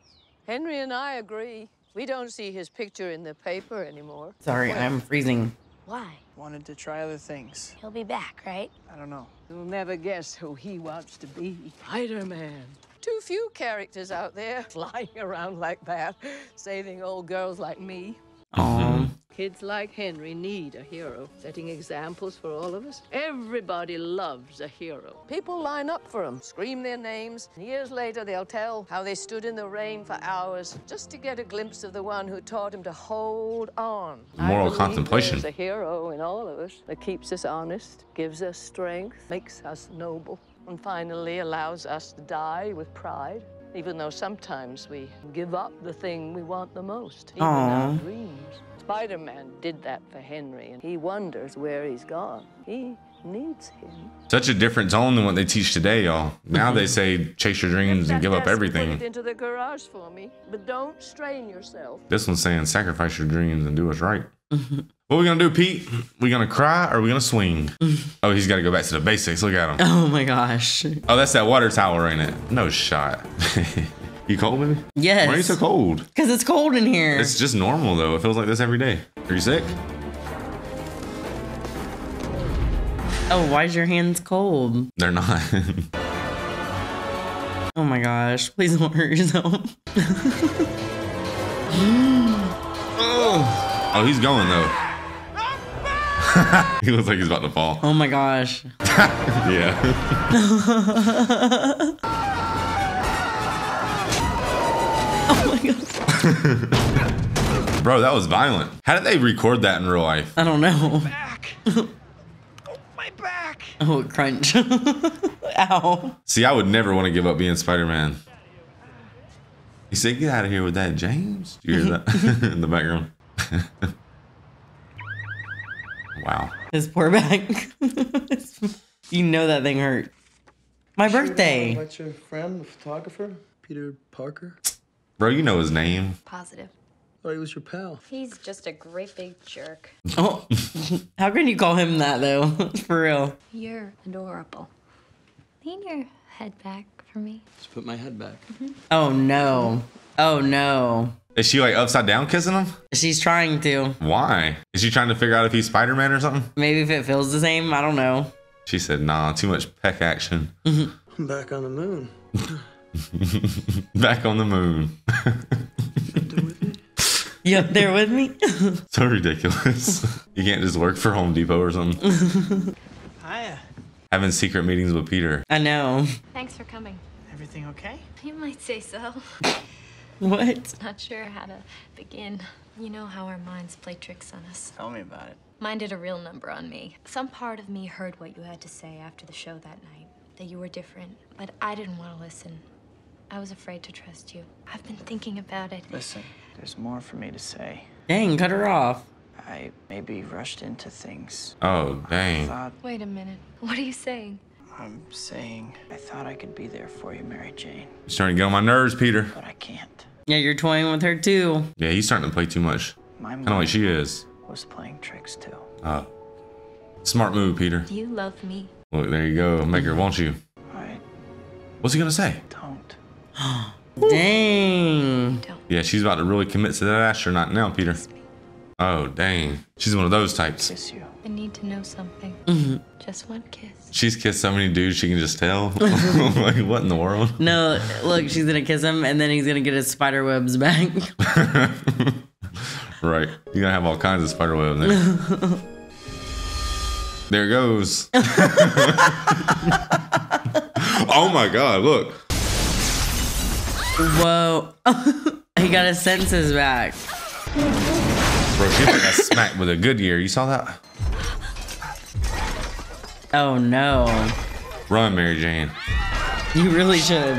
Henry and I agree. We don't see his picture in the paper anymore. Sorry, I'm freezing. Why? Wanted to try other things. He'll be back, right? I don't know. You'll never guess who he wants to be. Spider-Man. Too few characters out there <laughs> flying around like that, saving old girls like me. Um, Kids like Henry need a hero, setting examples for all of us. Everybody loves a hero. People line up for them, scream their names. Years later, they'll tell how they stood in the rain for hours just to get a glimpse of the one who taught him to hold on. Moral believe contemplation. There's a hero in all of us that keeps us honest, gives us strength, makes us noble, and finally allows us to die with pride. Even though sometimes we give up the thing we want the most, even our dreams. Spider-Man did that for Henry, and he wonders where he's gone. He needs him. Such a different tone than what they teach today, y'all. Now they mm-hmm. say chase your dreams and give up Put it everything. into the garage for me, but don't strain yourself. This one's saying sacrifice your dreams and do what's right. Mm-hmm. What are we gonna do, Pete? We gonna cry or we gonna swing? <laughs> oh, he's got to go back to the basics. Look at him. Oh my gosh. Oh, that's that water tower, ain't it? No shot. <laughs> you cold, baby? Yes. Why are you so cold? Because it's cold in here. It's just normal though. It feels like this every day. Are you sick? Oh, why is your hands cold? They're not. <laughs> Oh my gosh. Please don't hurt yourself. oh, he's going though. <laughs> he looks like he's about to fall. Oh my gosh. <laughs> yeah. <laughs> oh my god. Bro, that was violent. How did they record that in real life? I don't know. oh my back. Oh, crunch. Ow. See, I would never want to give up being Spider-Man. He said, "Get out of here with that, James." Do you hear that in the background? Wow. His poor back. <laughs> you know that thing hurt. My birthday. What's your friend, the photographer? Peter Parker? Bro, you know his name. Positive. Oh, he was your pal. He's just a great big jerk. Oh, <laughs> how can you call him that though? <laughs> For real. You're adorable. Lean your head back for me. Just put my head back. Oh no. Oh no. Is she like upside down kissing him? She's trying to. Why? Is she trying to figure out if he's Spider-Man or something? Maybe if it feels the same. I don't know. She said, "Nah, too much peck action." I'm <laughs> back on the moon. <laughs> Back on the moon. <laughs> You up there with me? so ridiculous. you can't just work for Home Depot or something. Hiya. Having secret meetings with Peter. I know. Thanks for coming. Everything okay? You might say so. <laughs> What? Not sure how to begin. You know how our minds play tricks on us. Tell me about it. Mine did a real number on me. Some part of me heard what you had to say after the show that night, that you were different, but I didn't want to listen. I was afraid to trust you. I've been thinking about it. Listen, there's more for me to say. Dang, cut her off. I maybe rushed into things. Oh, dang. thought Wait a minute. What are you saying? I'm saying I thought I could be there for you, Mary Jane, He's starting to get on my nerves, Peter. but I can't. Yeah, you're toying with her too. Yeah, he's starting to play too much. My Kind of like she is. was playing tricks too. Oh. Smart move, Peter. You love me. Look, there you go. Make her want you. Alright. What's he gonna say? Don't. <gasps> Dang. Don't. Yeah, she's about to really commit to that astronaut now, Peter. Oh, dang. She's one of those types. Kiss you. I need to know something. Mm -hmm. Just one kiss. She's kissed so many dudes she can just tell. <laughs> like, what in the world? No, look, she's gonna kiss him and then he's gonna get his spider webs back. <laughs> Right. You're gonna have all kinds of spider webs there. <laughs> There it goes. oh my god, look. Whoa. he got his senses back. Bro, she like got smacked with a good year. You saw that? Oh no. Run, Mary Jane. You really should.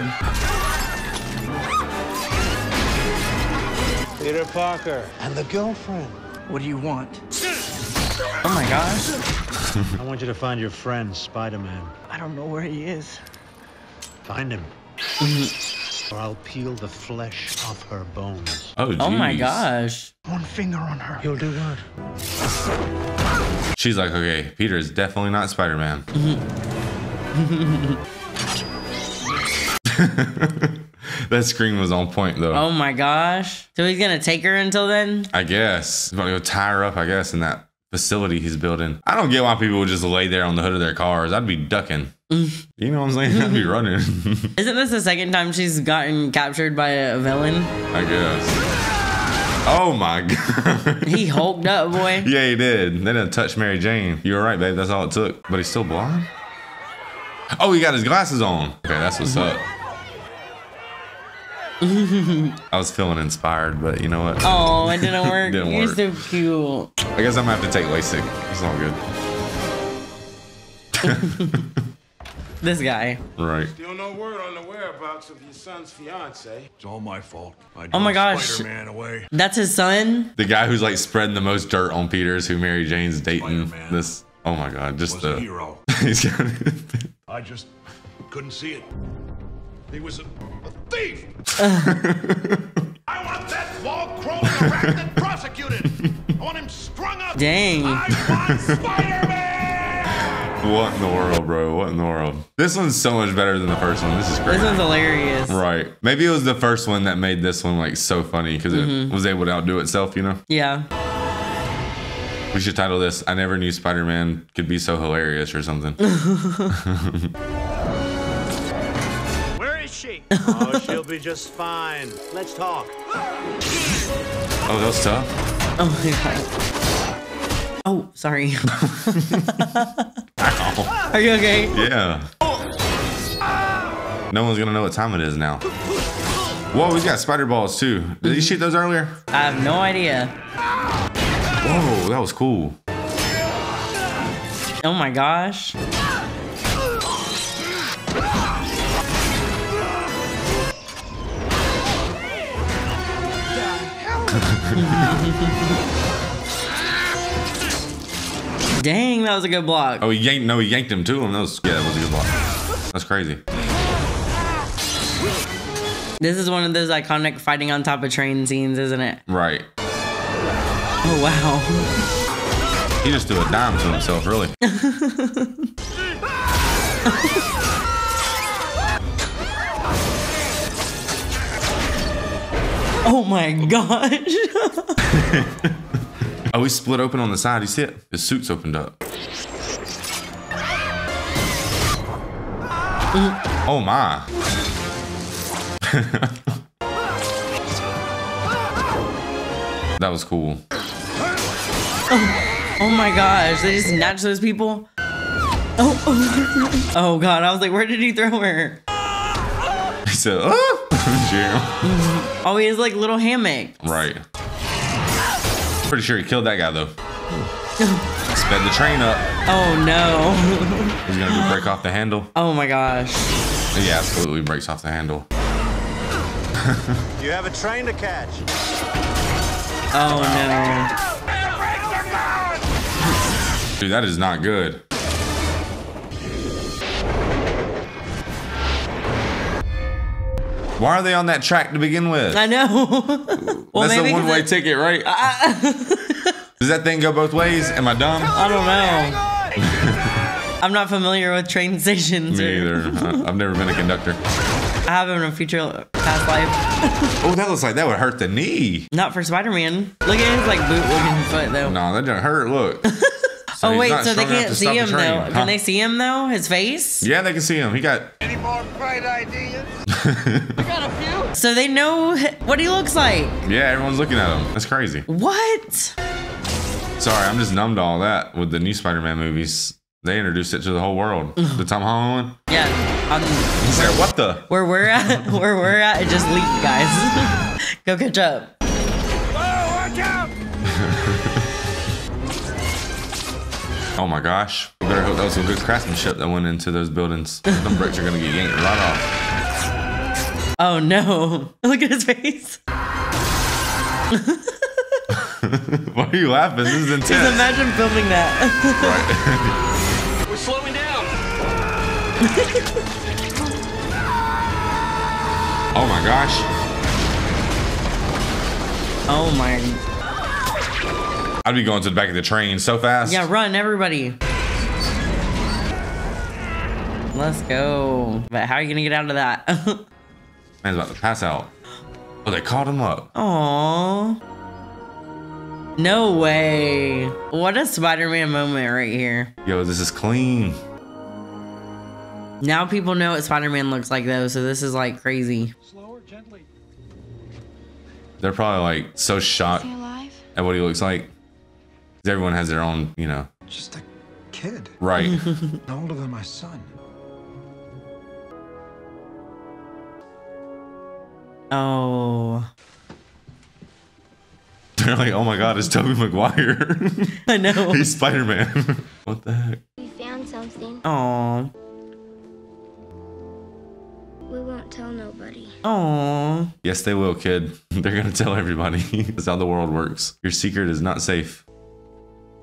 Peter Parker and the girlfriend. What do you want? Oh my gosh. <laughs> I want you to find your friend, Spider-Man. I don't know where he is. Find him. Mm-hmm. Or I'll peel the flesh off her bones. Oh, Oh my gosh. One finger on her. You'll do what? She's like, okay, Peter is definitely not Spider Man. <laughs> that scream was on point though. Oh my gosh. So he's gonna take her until then? I guess. He's about to go tie her up, I guess, in that facility he's building. I don't get why people would just lay there on the hood of their cars. I'd be ducking. Mm. You know what I'm saying? I'd be <laughs> running. <laughs> Isn't this the second time she's gotten captured by a villain? I guess. Oh my <laughs> god. He hulked up, boy. yeah, he did. They didn't touch Mary Jane. You were right, babe. That's all it took. But he's still blind? Oh, he got his glasses on. Okay, that's what's mm-hmm. up. <laughs> I was feeling inspired, but you know what? Oh, it didn't work. <laughs> Didn't You're work. so cute. I guess I'm gonna have to take LASIK. It's all good. <laughs> This guy. Right. Still no word on the whereabouts of your son's fiance. It's all my fault. I Oh my gosh. Spider-Man away. That's his son? The guy who's like spreading the most dirt on Peter's who Mary Jane's dating. This oh my god, just Was the a hero. he's got I just couldn't see it. He was a, a thief. <laughs> I want that wall crawling arachnid prosecuted. I want him strung up. Dang. What in the world, bro? What in the world? This one's so much better than the first one. This is crazy. This one's hilarious. Right. Maybe it was the first one that made this one like so funny because Mhm. it was able to outdo itself, you know? Yeah. We should title this I Never Knew Spider Man Could Be So Hilarious or something. <laughs> <laughs> Where is she? oh, she'll be just fine. Let's talk. oh, that was tough. Oh my god. Oh, sorry. <laughs> Are you okay? Yeah. No one's gonna know what time it is now. Whoa, he's got spider balls too. Did he mm-hmm. shoot those earlier? I have no idea. Whoa, that was cool. Oh my gosh. <laughs> Dang, that was a good block. Oh, he yanked. No, he yanked him to him. That was yeah, that was a good block. That's crazy. This is one of those iconic fighting on top of train scenes, isn't it? Right. Oh wow. He just threw a dime to himself, really. <laughs> Oh my gosh. <laughs> Oh, he split open on the side. You see it? His suit's opened up. Oh my. <laughs> that was cool. Oh my gosh, they just snatched those people. Oh, oh, <laughs> oh god, I was like, where did he throw her? He said, "Ah!" <laughs> Jam. <laughs> Oh, he has like little hammock. Right. Pretty sure he killed that guy though. <laughs> Sped the train up. Oh no. He's gonna break off the handle. Oh my gosh. He absolutely breaks off the handle. Do you have a train to catch. Oh no. Dude, that is not good. Why are they on that track to begin with? I know. <laughs> well, That's a one-way it- ticket, right? Uh, uh. <laughs> Does that thing go both ways? Am I dumb? I don't know. <laughs> I'm not familiar with train stations. Me or- either. I- I've never been a conductor. I have in a future past life. Oh, that looks like that would hurt the knee. Not for Spider-Man. Look at his like boot looking foot though. No, that doesn't hurt. Look. So oh wait, so they can't see him though. huh? Can they see him though? His face? Yeah, they can see him. He got. Any more bright ideas? <laughs> I got a few. So they know what he looks like. Yeah, everyone's looking at him. That's crazy. What? Sorry, I'm just numb to all that with the new Spider-Man movies. They introduced it to the whole world. the Tom Holland one. Yeah. On He's like, what the? where we're at, <laughs> where we're at, it just leaked, guys. <laughs> Go catch up. Oh my gosh. You better hope that was some good craftsmanship that went into those buildings. Them bricks are gonna get yanked right off. Oh no! <laughs> Look at his face. <laughs> Why are you laughing? This is intense. Just imagine filming that. <laughs> We're slowing down. oh my gosh. oh my. I'd be going to the back of the train so fast. Yeah, run, everybody. Let's go. But how are you gonna get out of that? <laughs> Man's about to pass out. Oh, they called him up. Aww. No way. What a Spider-Man moment right here. Yo, this is clean. Now people know what Spider-Man looks like though, so this is like crazy. They're probably like so shocked at what he looks like. 'Cause Everyone has their own, you know. Just a kid. Right. <laughs> Older than my son. Oh. <laughs> They're like, oh my god, it's Tobey Maguire. <laughs> I know. He's Spider Man. what the heck? We found something. Oh. We won't tell nobody. Oh. Yes, they will, kid. They're gonna tell everybody. That's how the world works. Your secret is not safe.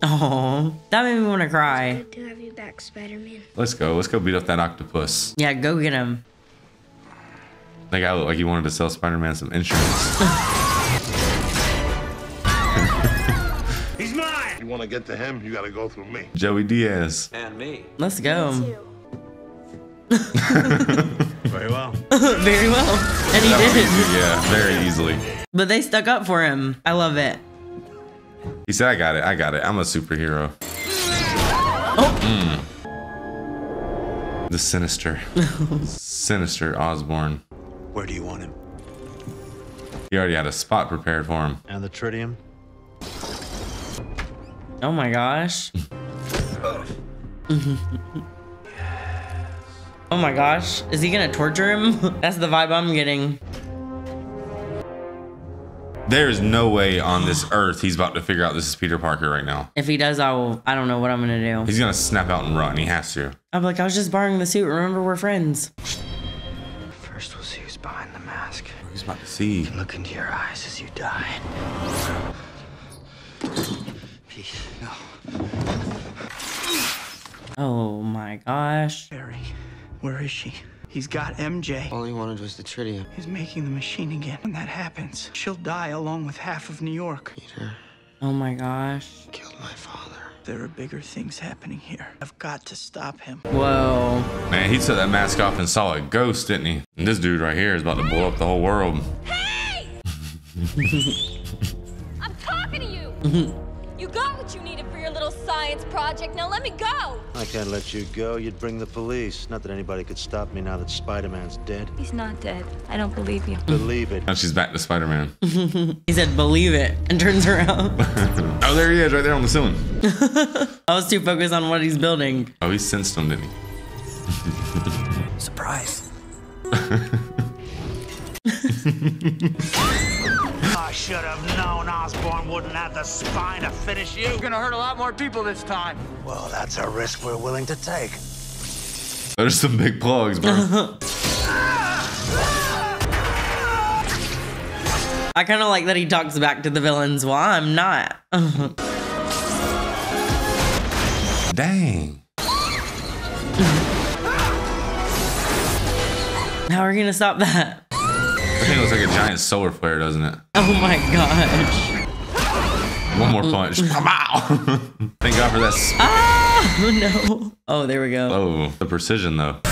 Aw. That made me want to cry. Good to have you back, Spider-Man. Let's go. Let's go beat up that octopus. Yeah, go get him. That guy looked like he wanted to sell Spider Man some insurance. <laughs> He's mine! You want to get to him, you got to go through me. Joey Diaz. And me. Let's go. <laughs> Very well. Very well. And he That did. easy, Yeah, very easily. But they stuck up for him. I love it. He said, I got it. I got it. I'm a superhero. Oh. Mm. The sinister. <laughs> sinister Osborn. Where do you want him? He already had a spot prepared for him. And the tritium? Oh my gosh. <laughs> oh my gosh. Is he gonna torture him? <laughs> That's the vibe I'm getting. There is no way on this earth he's about to figure out this is Peter Parker right now. If he does, I will. I don't know what I'm gonna do. He's gonna snap out and run. He has to. I'm like, I was just borrowing the suit. Remember, we're friends. First, we'll see who's behind the mask. He's about to see. Look into your eyes as you die. Peace. No. Oh my gosh. Barry, where is she? He's got MJ. All he wanted was the tritium. He's making the machine again. When that happens, she'll die along with half of New York. Peter. Oh my gosh. Killed my father. There are bigger things happening here. I've got to stop him. Whoa. Man, he took that mask off and saw a ghost, didn't he? And this dude right here is about to blow up the whole world. Hey! <laughs> I'm talking to you! <laughs> science project. Now let me go! I can't let you go. You'd bring the police. Not that anybody could stop me now that Spider-Man's dead. He's not dead. I don't believe you. Believe it. Now she's back to Spider Man. <laughs> he said, believe it, and turns around. <laughs> oh, there he is, right there on the ceiling. <laughs> I was too focused on what he's building. Oh, he sensed him, didn't he? Surprise. I should have known Osborn wouldn't have the spine to finish you. You're gonna hurt a lot more people this time. Well, that's a risk we're willing to take. There's some big plugs, bro. <laughs> I kind of like that he talks back to the villains. Well, I'm not. <laughs> Dang. How are we gonna stop that? Thing looks like a giant solar flare, doesn't it? <laughs> Oh my gosh. One more punch. Pow! <laughs> Thank God for that. Ah! No. Oh, there we go. Oh, the precision though. <laughs>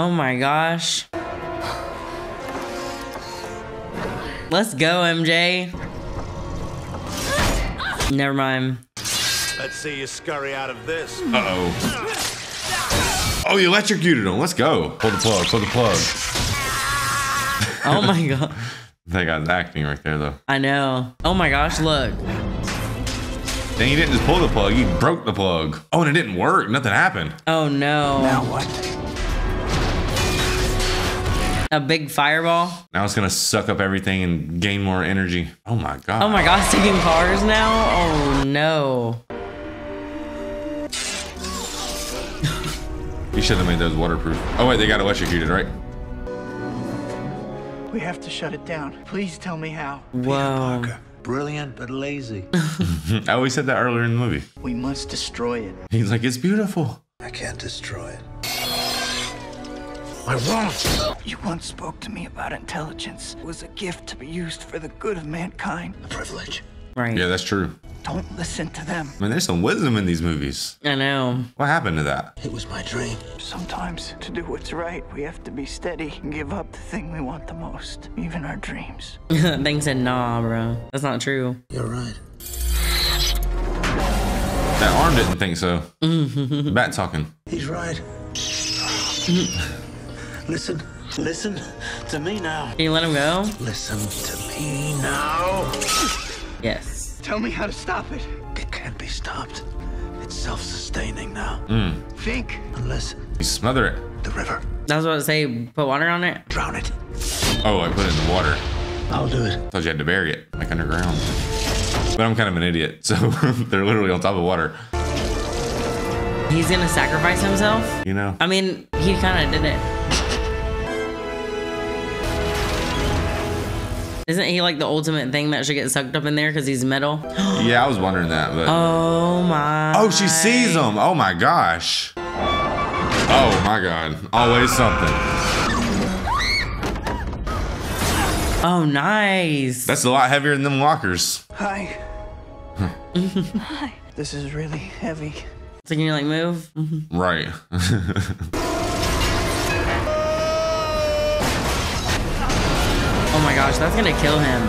Oh my gosh. Let's go, MJ. Never mind. Let's see you scurry out of this. Uh oh. Oh, you electrocuted him. Let's go. Pull the plug. Pull the plug. Oh my <laughs> god. That guy's acting right there, though. I know. Oh my gosh, look. Then he didn't just pull the plug, he broke the plug. Oh, and it didn't work. Nothing happened. Oh no. Now what? A big fireball. Now it's gonna suck up everything and gain more energy. Oh my god. Oh my gosh, taking cars now? Oh no. You should have made those waterproof. Oh wait, they got electrocuted, right? We have to shut it down. Please tell me how. Whoa. Brilliant but lazy. <laughs> I always said that earlier in the movie. We must destroy it. He's like, it's beautiful. I can't destroy it. I won't. You once spoke to me about intelligence. It was a gift to be used for the good of mankind. A privilege. Right. Yeah, that's true. Don't listen to them. I mean, there's some wisdom in these movies. I know. What happened to that? It was my dream. Sometimes, to do what's right, we have to be steady and give up the thing we want the most, even our dreams. <laughs> Thing said, nah, bro. That's not true. You're right. That arm didn't think so. <laughs> Bat talking. He's right. listen, listen to me now. Can you let him go? Listen to me now. Yes. Tell me how to stop it. It can't be stopped. It's self-sustaining now. Mm. Think. Unless You smother it. the river. That was what it say. Put water on it. Drown it. Oh, I put it in the water. I'll do it. Thought you had to bury it, like underground. But I'm kind of an idiot, so <laughs> they're literally on top of water. He's gonna sacrifice himself. You know? I mean, he kind of did it. Isn't he like the ultimate thing that should get sucked up in there because he's metal? <gasps> Yeah, I was wondering that, but. Oh my. Oh, she sees him. Oh my gosh. Oh my god. Always something. Oh, nice. That's a lot heavier than them lockers. Hi. <laughs> Hi. This is really heavy. So can you like move? <laughs> Right. <laughs> my gosh, that's gonna kill him.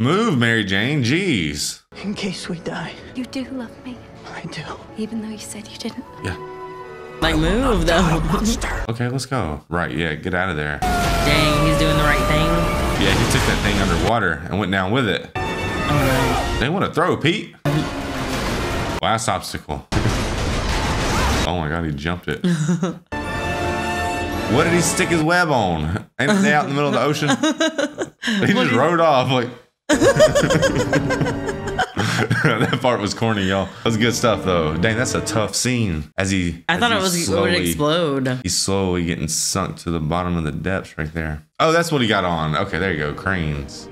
Move, Mary Jane. Jeez. In case we die. You do love me, I do. even though you said you didn't. Yeah. Like move though. <laughs> Okay, let's go. Right, yeah, get out of there. Dang, he's doing the right thing. Yeah, he took that thing underwater and went down with it. They want to throw, Pete. Last obstacle. <laughs> oh my god, he jumped it. <laughs> What did he stick his web on? Ain't they out in the middle of the ocean? he just rode off like. <laughs> that part was corny, y'all. That was good stuff, though. Dang, that's a tough scene. As he, I as thought he it was it would explode. He's slowly getting sunk to the bottom of the depths right there. Oh, that's what he got on. Okay, there you go. Cranes.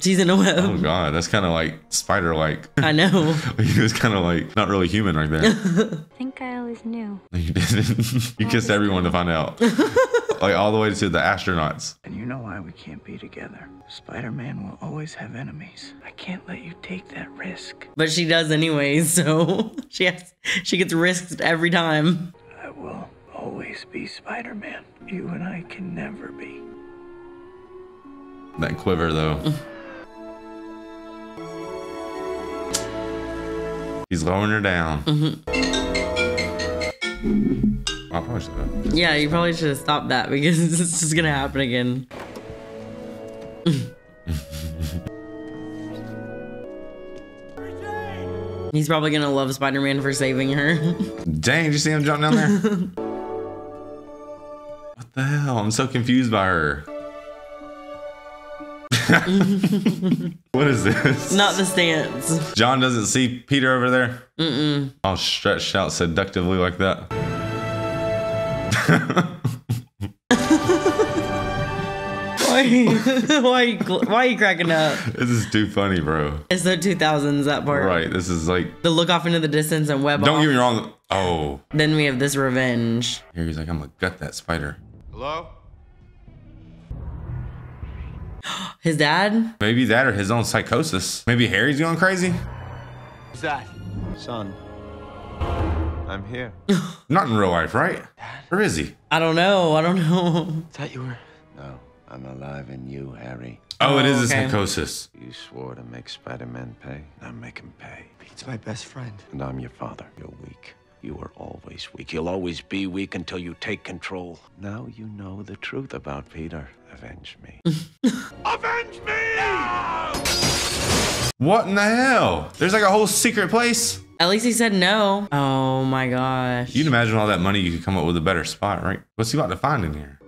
She's in a web. Oh god, that's kind of like spider-like. <laughs> I know. <laughs> he was kind of like not really human right there. I think I always knew. you didn't. you kissed everyone to find out, like all the way to the astronauts. And you know why we can't be together. Spider-Man will always have enemies. I can't let you take that risk. But she does anyway, <laughs> so she has she gets risked every time. I will always be Spider-Man. You and I can never be. That quiver though. <laughs> He's lowering her down. Mm-hmm. I probably should have. Yeah, you probably should have stopped that because <laughs> this is gonna happen again. <laughs> He's probably gonna love Spider-Man for saving her. <laughs> Dang, did you see him jump down there? what the hell? I'm so confused by her. what is this? Not the stance. John doesn't see Peter over there. Mm-mm. All stretched out seductively like that. Why? why? you Why are you cracking up? This is too funny, bro. It's the 2000s that part. Right. This is like. The look off into the distance and web Don't off. get me wrong. Oh, Then we have this revenge. here he's like, I'm gonna gut that spider. Hello? <gasps> His dad? Maybe that or his own psychosis. Maybe Harry's going crazy. Who's that? Son. I'm here. <laughs> Not in real life, right? Or is he? I don't know. I don't know. Thought you were. No, I'm alive in you, Harry. Oh, it is a okay. psychosis. You swore to make Spider-Man pay. Now make him pay. Pete's my best friend. And I'm your father. You're weak. You are always weak. You'll always be weak until you take control. Now you know the truth about Peter. avenge me. <laughs> Avenge me! What in the hell? There's like a whole secret place. At least he said no. Oh my gosh. You'd imagine all that money you could come up with a better spot, right? What's he about to find in here?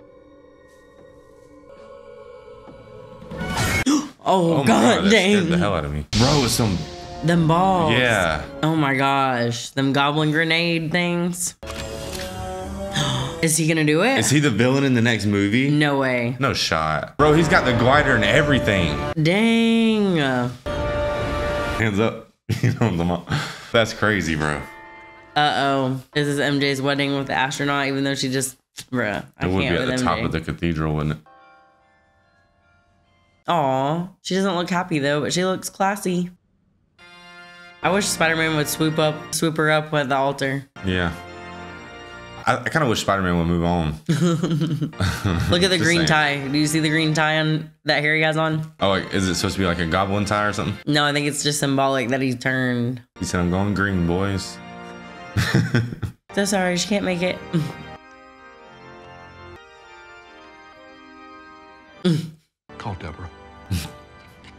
<gasps> Oh, oh, my god, that dang. the hell out of me. Bro, it's some Them balls. Yeah. Oh my gosh. Them goblin grenade things. <gasps> Is he gonna do it? Is he the villain in the next movie? No way. No shot. Bro, he's got the glider and everything. Dang. Hands up. <laughs> You know what I'm talking about? That's crazy, bro. Uh oh. This is MJ's wedding with the astronaut, even though she just, bruh. I It would be can't at with the top of the cathedral, wouldn't it? Aw, she doesn't look happy though, but she looks classy. I wish Spider-Man would swoop up, swoop her up with the altar. Yeah. I, I kind of wish Spider-Man would move on. <laughs> Look at the green saying. tie. Do you see the green tie on that Harry has on? Oh, like, is it supposed to be like a goblin tie or something? No, I think it's just symbolic that he turned. He said, I'm going green, boys. <laughs> So sorry, she can't make it. Call Deborah. The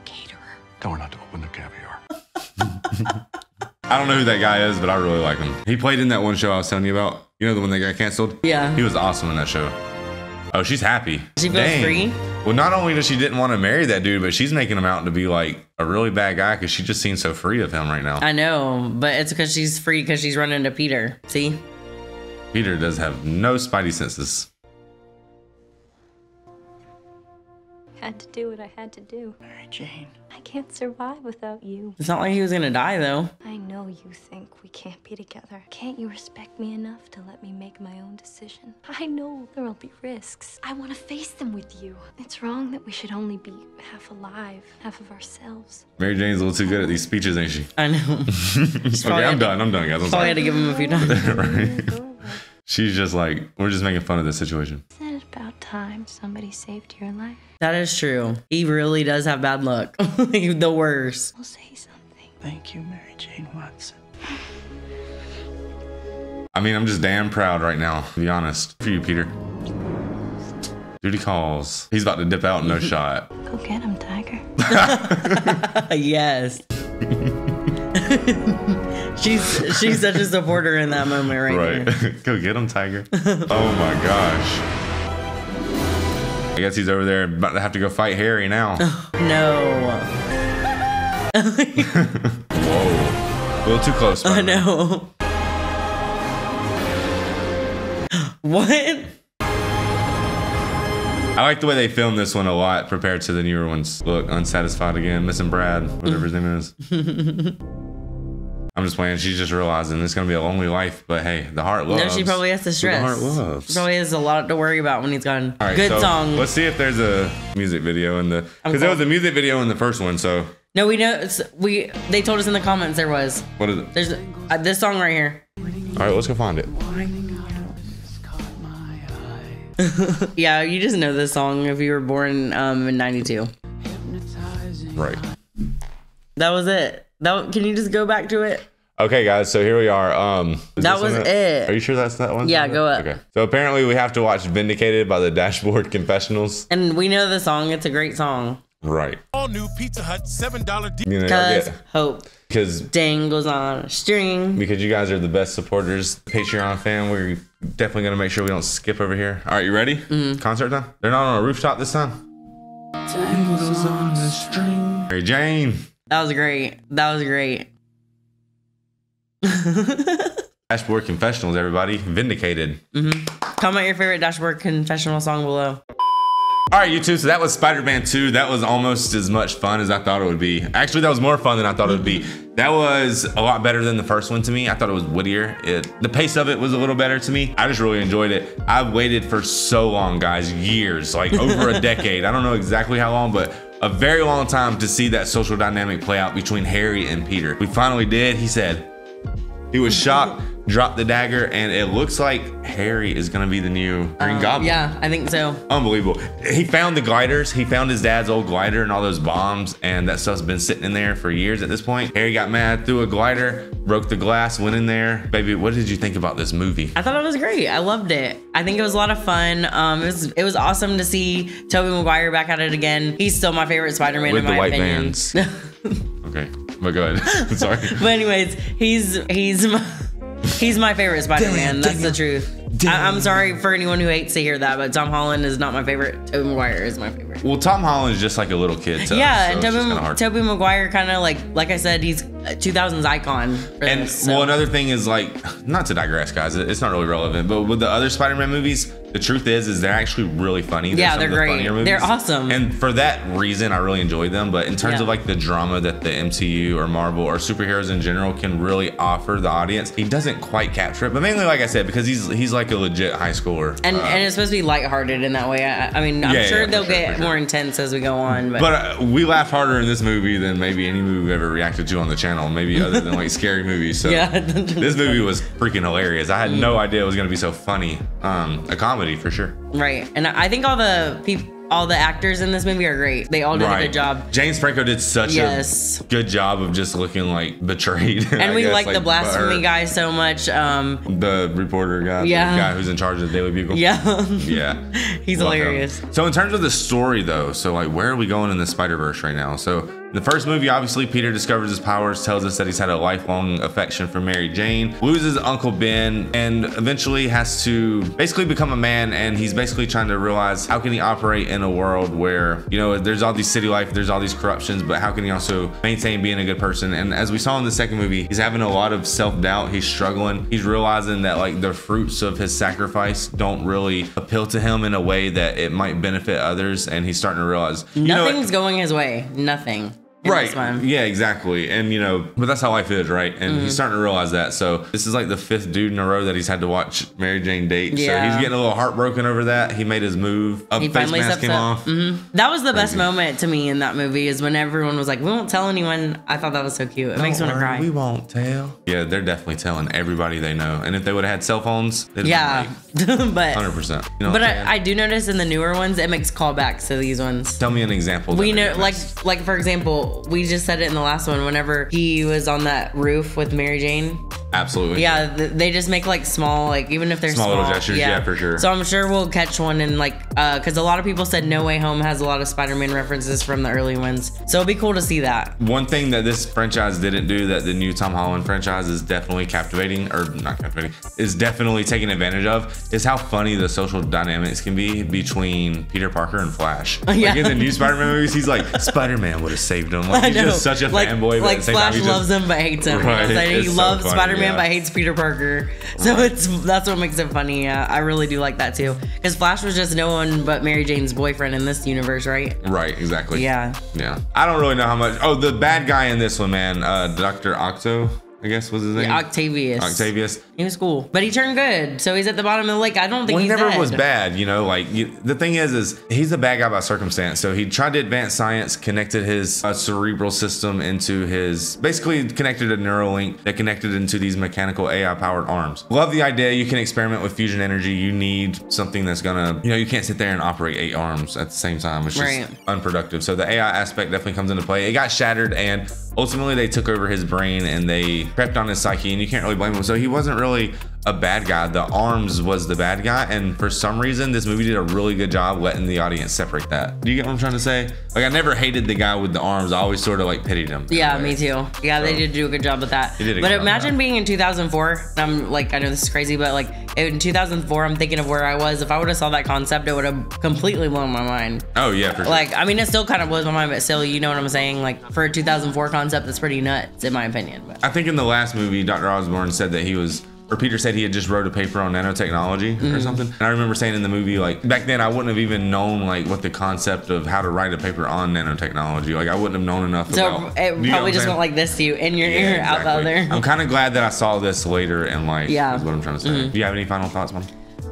caterer. Tell her not to open the caviar. <laughs> I don't know who that guy is, but I really like him. He played in that one show I was telling you about. You know the one that got canceled? Yeah. He was awesome in that show. Oh, she's happy. She feels Dang. free? Well, not only does she didn't want to marry that dude, but she's making him out to be like a really bad guy because she just seems so free of him right now. I know, but it's because she's free because she's running to Peter. See? Peter does have no spidey senses. Had to do what I had to do. Mary Jane. I can't survive without you. It's not like he was gonna die though. I know you think we can't be together. Can't you respect me enough to let me make my own decision? I know there'll be risks. I want to face them with you. It's wrong that we should only be half alive, half of ourselves. Mary Jane's a little too good at these speeches, ain't she? I know. <laughs> okay, I'm had- done. I'm done, guys. I'm Probably sorry. had to give him a few <laughs> times. right? She's just like, we're just making fun of this situation. Isn't it about time somebody saved your life? That is true. He really does have bad luck. <laughs> the worst. We'll say something. Thank you, Mary Jane Watson. I mean, I'm just damn proud right now, to be honest. For you, Peter. Duty calls. He's about to dip out, no <laughs> shot. Go get him, Tiger. <laughs> yes. she's she's such a supporter in that moment right, Right. there. Go get him, Tiger. oh my gosh. I guess he's over there about to have to go fight Harry now. <laughs> No. Whoa. A little too close. I know. what? I like the way they filmed this one a lot compared to the newer ones. Look, unsatisfied again, missing Brad, whatever his name is. <laughs> I'm just playing. She's just realizing it's gonna be a lonely life, but hey, the heart loves. No, she probably has to stress. The heart loves. She probably has a lot to worry about when he's gone. All right, Good so song. Let's see if there's a music video in the because there was a music video in the first one. So No, we know. It's, we they told us in the comments there was. what is it? There's uh, this song right here. All right, let's go find it. <laughs> yeah, you just know this song if you were born um, in '92. Right. That was it. That can you just go back to it? Okay, guys. So here we are. Um, That was one it. Are you sure that's that one? Yeah, go up. Okay. So apparently we have to watch "Vindicated" by the Dashboard Confessionals. And we know the song. It's a great song. Right. All new Pizza Hut $7 deal. You know, Cause yeah. hope Because dangles on a string. because you guys are the best supporters. Patreon fan, we're definitely gonna make sure we don't skip over here. All right, you ready? Mm-hmm. Concert time. They're not on a rooftop this time. Tangles on the string. Mary Jane. That was great. That was great. <laughs> Dashboard Confessionals, everybody. Vindicated. hmm Comment your favorite dashboard confessional song below. All right, YouTube. So that was Spider-Man 2. That was almost as much fun as I thought it would be. Actually, that was more fun than I thought it would be. That was a lot better than the first one to me. I thought it was wittier. It, the pace of it was a little better to me. I just really enjoyed it. I've waited for so long, guys, years, like over a <laughs> decade. I don't know exactly how long, but a very long time to see that social dynamic play out between Harry and Peter. We finally did. He said, he was shocked drop the dagger, and it looks like Harry is gonna be the new Green Um, Goblin. Yeah, I think so. Unbelievable. He found the gliders. He found his dad's old glider and all those bombs, and that stuff's been sitting in there for years at this point. Harry got mad, threw a glider, broke the glass, went in there. Baby, what did you think about this movie? I thought it was great. I loved it. I think it was a lot of fun. Um, it was it was awesome to see Tobey Maguire back at it again. He's still my favorite Spider-Man With in the my white opinion. vans. <laughs> okay, but go ahead. <laughs> Sorry. but anyways, he's he's my, he's my favorite Spider-Man. That's the truth. I, I'm sorry for anyone who hates to hear that, but Tom Holland is not my favorite. Tobey Maguire is my favorite. Well, Tom Holland is just like a little kid. To yeah, us, so Tobey. Tobey Maguire kind of like like I said, he's a 2000s icon. For And this, so. well, another thing is like, not to digress, guys. It's not really relevant, but with the other Spider-Man movies, the truth is, is they're actually really funny. Yeah, some they're the great. They're awesome. And for that reason, I really enjoyed them. But in terms Yeah. of like the drama that the MCU or Marvel or superheroes in general can really offer the audience, he doesn't quite capture it. But mainly, like I said, because he's he's like a legit high schooler. and Uh, and it's supposed to be lighthearted in that way. I, I mean, I'm Yeah, sure yeah, they'll sure, get sure. more intense as we go on, but, But uh, we laugh harder in this movie than maybe any movie we've ever reacted to on the channel, maybe other than like <laughs> scary movies. So Yeah. this movie was freaking hilarious. I had no Mm. idea it was gonna be so funny. Um, a comedy for sure. right. And I think all the people, all the actors in this movie are great. They all did a good job. James Franco did such Yes. a good job of just looking like betrayed. <laughs> And we guess, like, the blasphemy guy so much. Um, The reporter guy, Yeah. the guy who's in charge of the Daily Bugle. Yeah. <laughs> yeah. He's Love him. hilarious. So in terms of the story though, so like where are we going in the Spider Verse right now? So the first movie, obviously, Peter discovers his powers, tells us that he's had a lifelong affection for Mary Jane, loses Uncle Ben, and eventually has to basically become a man. And he's basically trying to realize how can he operate in a world where you know there's all these city life, there's all these corruptions, but how can he also maintain being a good person? And as we saw in the second movie, he's having a lot of self doubt. He's struggling. He's realizing that like the fruits of his sacrifice don't really appeal to him in a way that it might benefit others, and he's starting to realize you know, Nothing's going his way. Nothing. Right yeah exactly and you know but that's how life is right and Mhm. he's starting to realize that so this is like the fifth dude in a row that he's had to watch mary jane date so Yeah. he's getting a little heartbroken over that he made his move up He face finally mask came up. off Mhm. That was the best moment to me in that movie is when everyone was like, "We won't tell anyone." I thought that was so cute. It makes me want to cry. we won't tell yeah they're definitely telling everybody they know and if they would have had cell phones Yeah, <laughs> but 100% you know but? I, I do notice in the newer ones it makes callbacks to these ones. tell me an example We know, like, like for example, we just said it in the last one. Whenever he was on that roof with Mary Jane, absolutely yeah, they just make like small, like even if they're Small small, little gestures, yeah, for sure. So I'm sure we'll catch one in like, uh, because a lot of people said No Way Home has a lot of Spider-Man references from the early ones. So it'll be cool to see that. One thing that this franchise didn't do that the new Tom Holland franchise is definitely captivating, or not captivating, is definitely taking advantage of, is how funny the social dynamics can be between Peter Parker and Flash. <laughs> Yeah. Like in the new Spider-Man movies, he's like, Spider-Man would have saved him. Like he's just such a like, fanboy, but Like at the same Flash loves just, him but hates him. Right, Like, he it's so loves funny, Spider-Man yeah. but hates Peter Parker. So it's that's what makes it funny. Uh, I really do like that too. Because Flash was just no one but Mary Jane's boyfriend in this universe, right? Right, exactly. Yeah. Yeah. I don't really know how much. Oh, the bad guy in this one, man, uh, Dr. Octo, I guess was his name. Yeah, Octavius. Octavius. He was cool, but he turned good. So he's at the bottom of the lake. I don't think well, he never dead. was bad, you know. Like you, the thing is, is he's a bad guy by circumstance. So he tried to advance science, connected his uh, cerebral system into his, basically connected a neural link that connected into these mechanical AI powered arms. Love the idea. You can experiment with fusion energy. You need something that's gonna, you know, you can't sit there and operate eight arms at the same time. It's just Right. unproductive. So the AI aspect definitely comes into play. It got shattered, and ultimately they took over his brain and they crept on his psyche, and you can't really blame him. So he wasn't really a bad guy. The arms was the bad guy, and for some reason, this movie did a really good job letting the audience separate that. Do you get what I'm trying to say? Like I never hated the guy with the arms. I always sort of like pitied him. Yeah, me too. Yeah, they did do a good job with that. They did a but good job with imagine being in 2004. I'm like, I know this is crazy, but like in 2004, I'm thinking of where I was. If I would have saw that concept, it would have completely blown my mind. Oh yeah, for sure. Like, I mean, it still kind of blows my mind, but still, you know what I'm saying? Like, for a 2004 concept, that's pretty nuts, in my opinion. But I think in the last movie, Dr. Osborn said that he was, or Peter said he had just wrote a paper on nanotechnology or Mhm. something. And I remember saying in the movie, like back then, I wouldn't have even known like what the concept of how to write a paper on nanotechnology. Like I wouldn't have known enough. so about, it Do you know what probably just saying? went like this to you, in your Yeah, ear, out the other. I'm kind of glad that I saw this later in life. Yeah. is what I'm trying to say. Mhm. Do you have any final thoughts, Mom?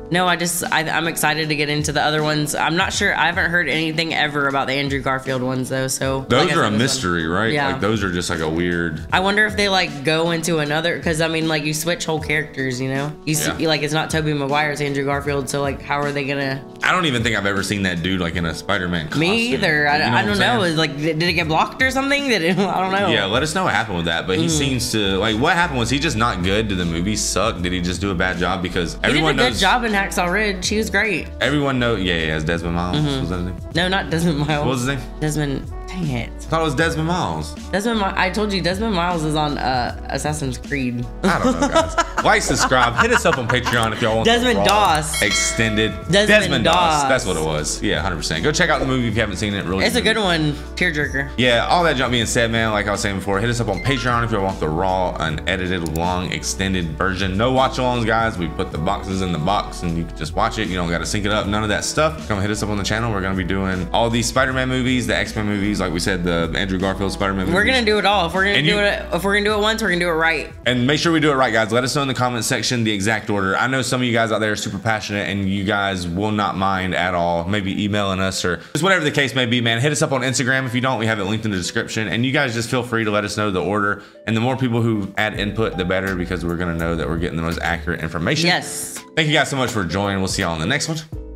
No, I just I, I'm excited to get into the other ones. I'm not sure. I haven't heard anything ever about the Andrew Garfield ones though. So Those like are a this one- mystery, right? Yeah. Like those are just like a weird. I wonder if they like go into another because I mean like you switch whole characters, you know. You see Yeah. like it's not Tobey Maguire, it's Andrew Garfield. So like how are they gonna? I don't even think I've ever seen that dude like in a Spider-Man costume. Me either. I, You know I don't know. Like did it get blocked or something? Did it? <laughs> I don't know. Yeah, let us know what happened with that. But he Mm. seems to like what happened was he just not good. Did the movie suck? Did he just do a bad job? Because He did a everyone good knows. job in Hacksaw Ridge. He was great. Everyone know. Yeah, yeah, it's Desmond Miles. Mm-hmm. His name? No, not Desmond Miles. What was his name? Desmond. Dang it. I thought it was Desmond Miles. Desmond. I told you Desmond Miles is on uh, Assassin's Creed. I don't know, guys. <laughs> like, subscribe, hit us up on Patreon if y'all want. Desmond Doss. Extended. Desmond Doss. That's what it was. Yeah, 100%. Go check out the movie if you haven't seen it. Really It's a good one. Tearjerker. Yeah, all that junk being said, man, like I was saying before, hit us up on Patreon if you want the raw, unedited, long, extended version. No watch alongs, guys. We put the boxes in the box and you can just watch it. You don't got to sync it up, none of that stuff. Come hit us up on the channel. We're going to be doing all these Spider Man movies, the X Men movies, like we said, the Andrew Garfield Spider Man movies. We're gonna do it all. If we're gonna And do you- it, if we're gonna do it once, we're gonna do it right. And make sure we do it right, guys. Let us know in the comment section the exact order. I know some of you guys out there are super passionate and you guys will not mind at all. Maybe emailing us or just whatever the case may be, man. Hit us up on Instagram. If you don't, we have it linked in the description. And you guys just feel free to let us know the order. And the more people who add input, the better because we're to know that we're getting the most accurate information. Yes. Thank you guys so much for joining. We'll see y'all on the next one.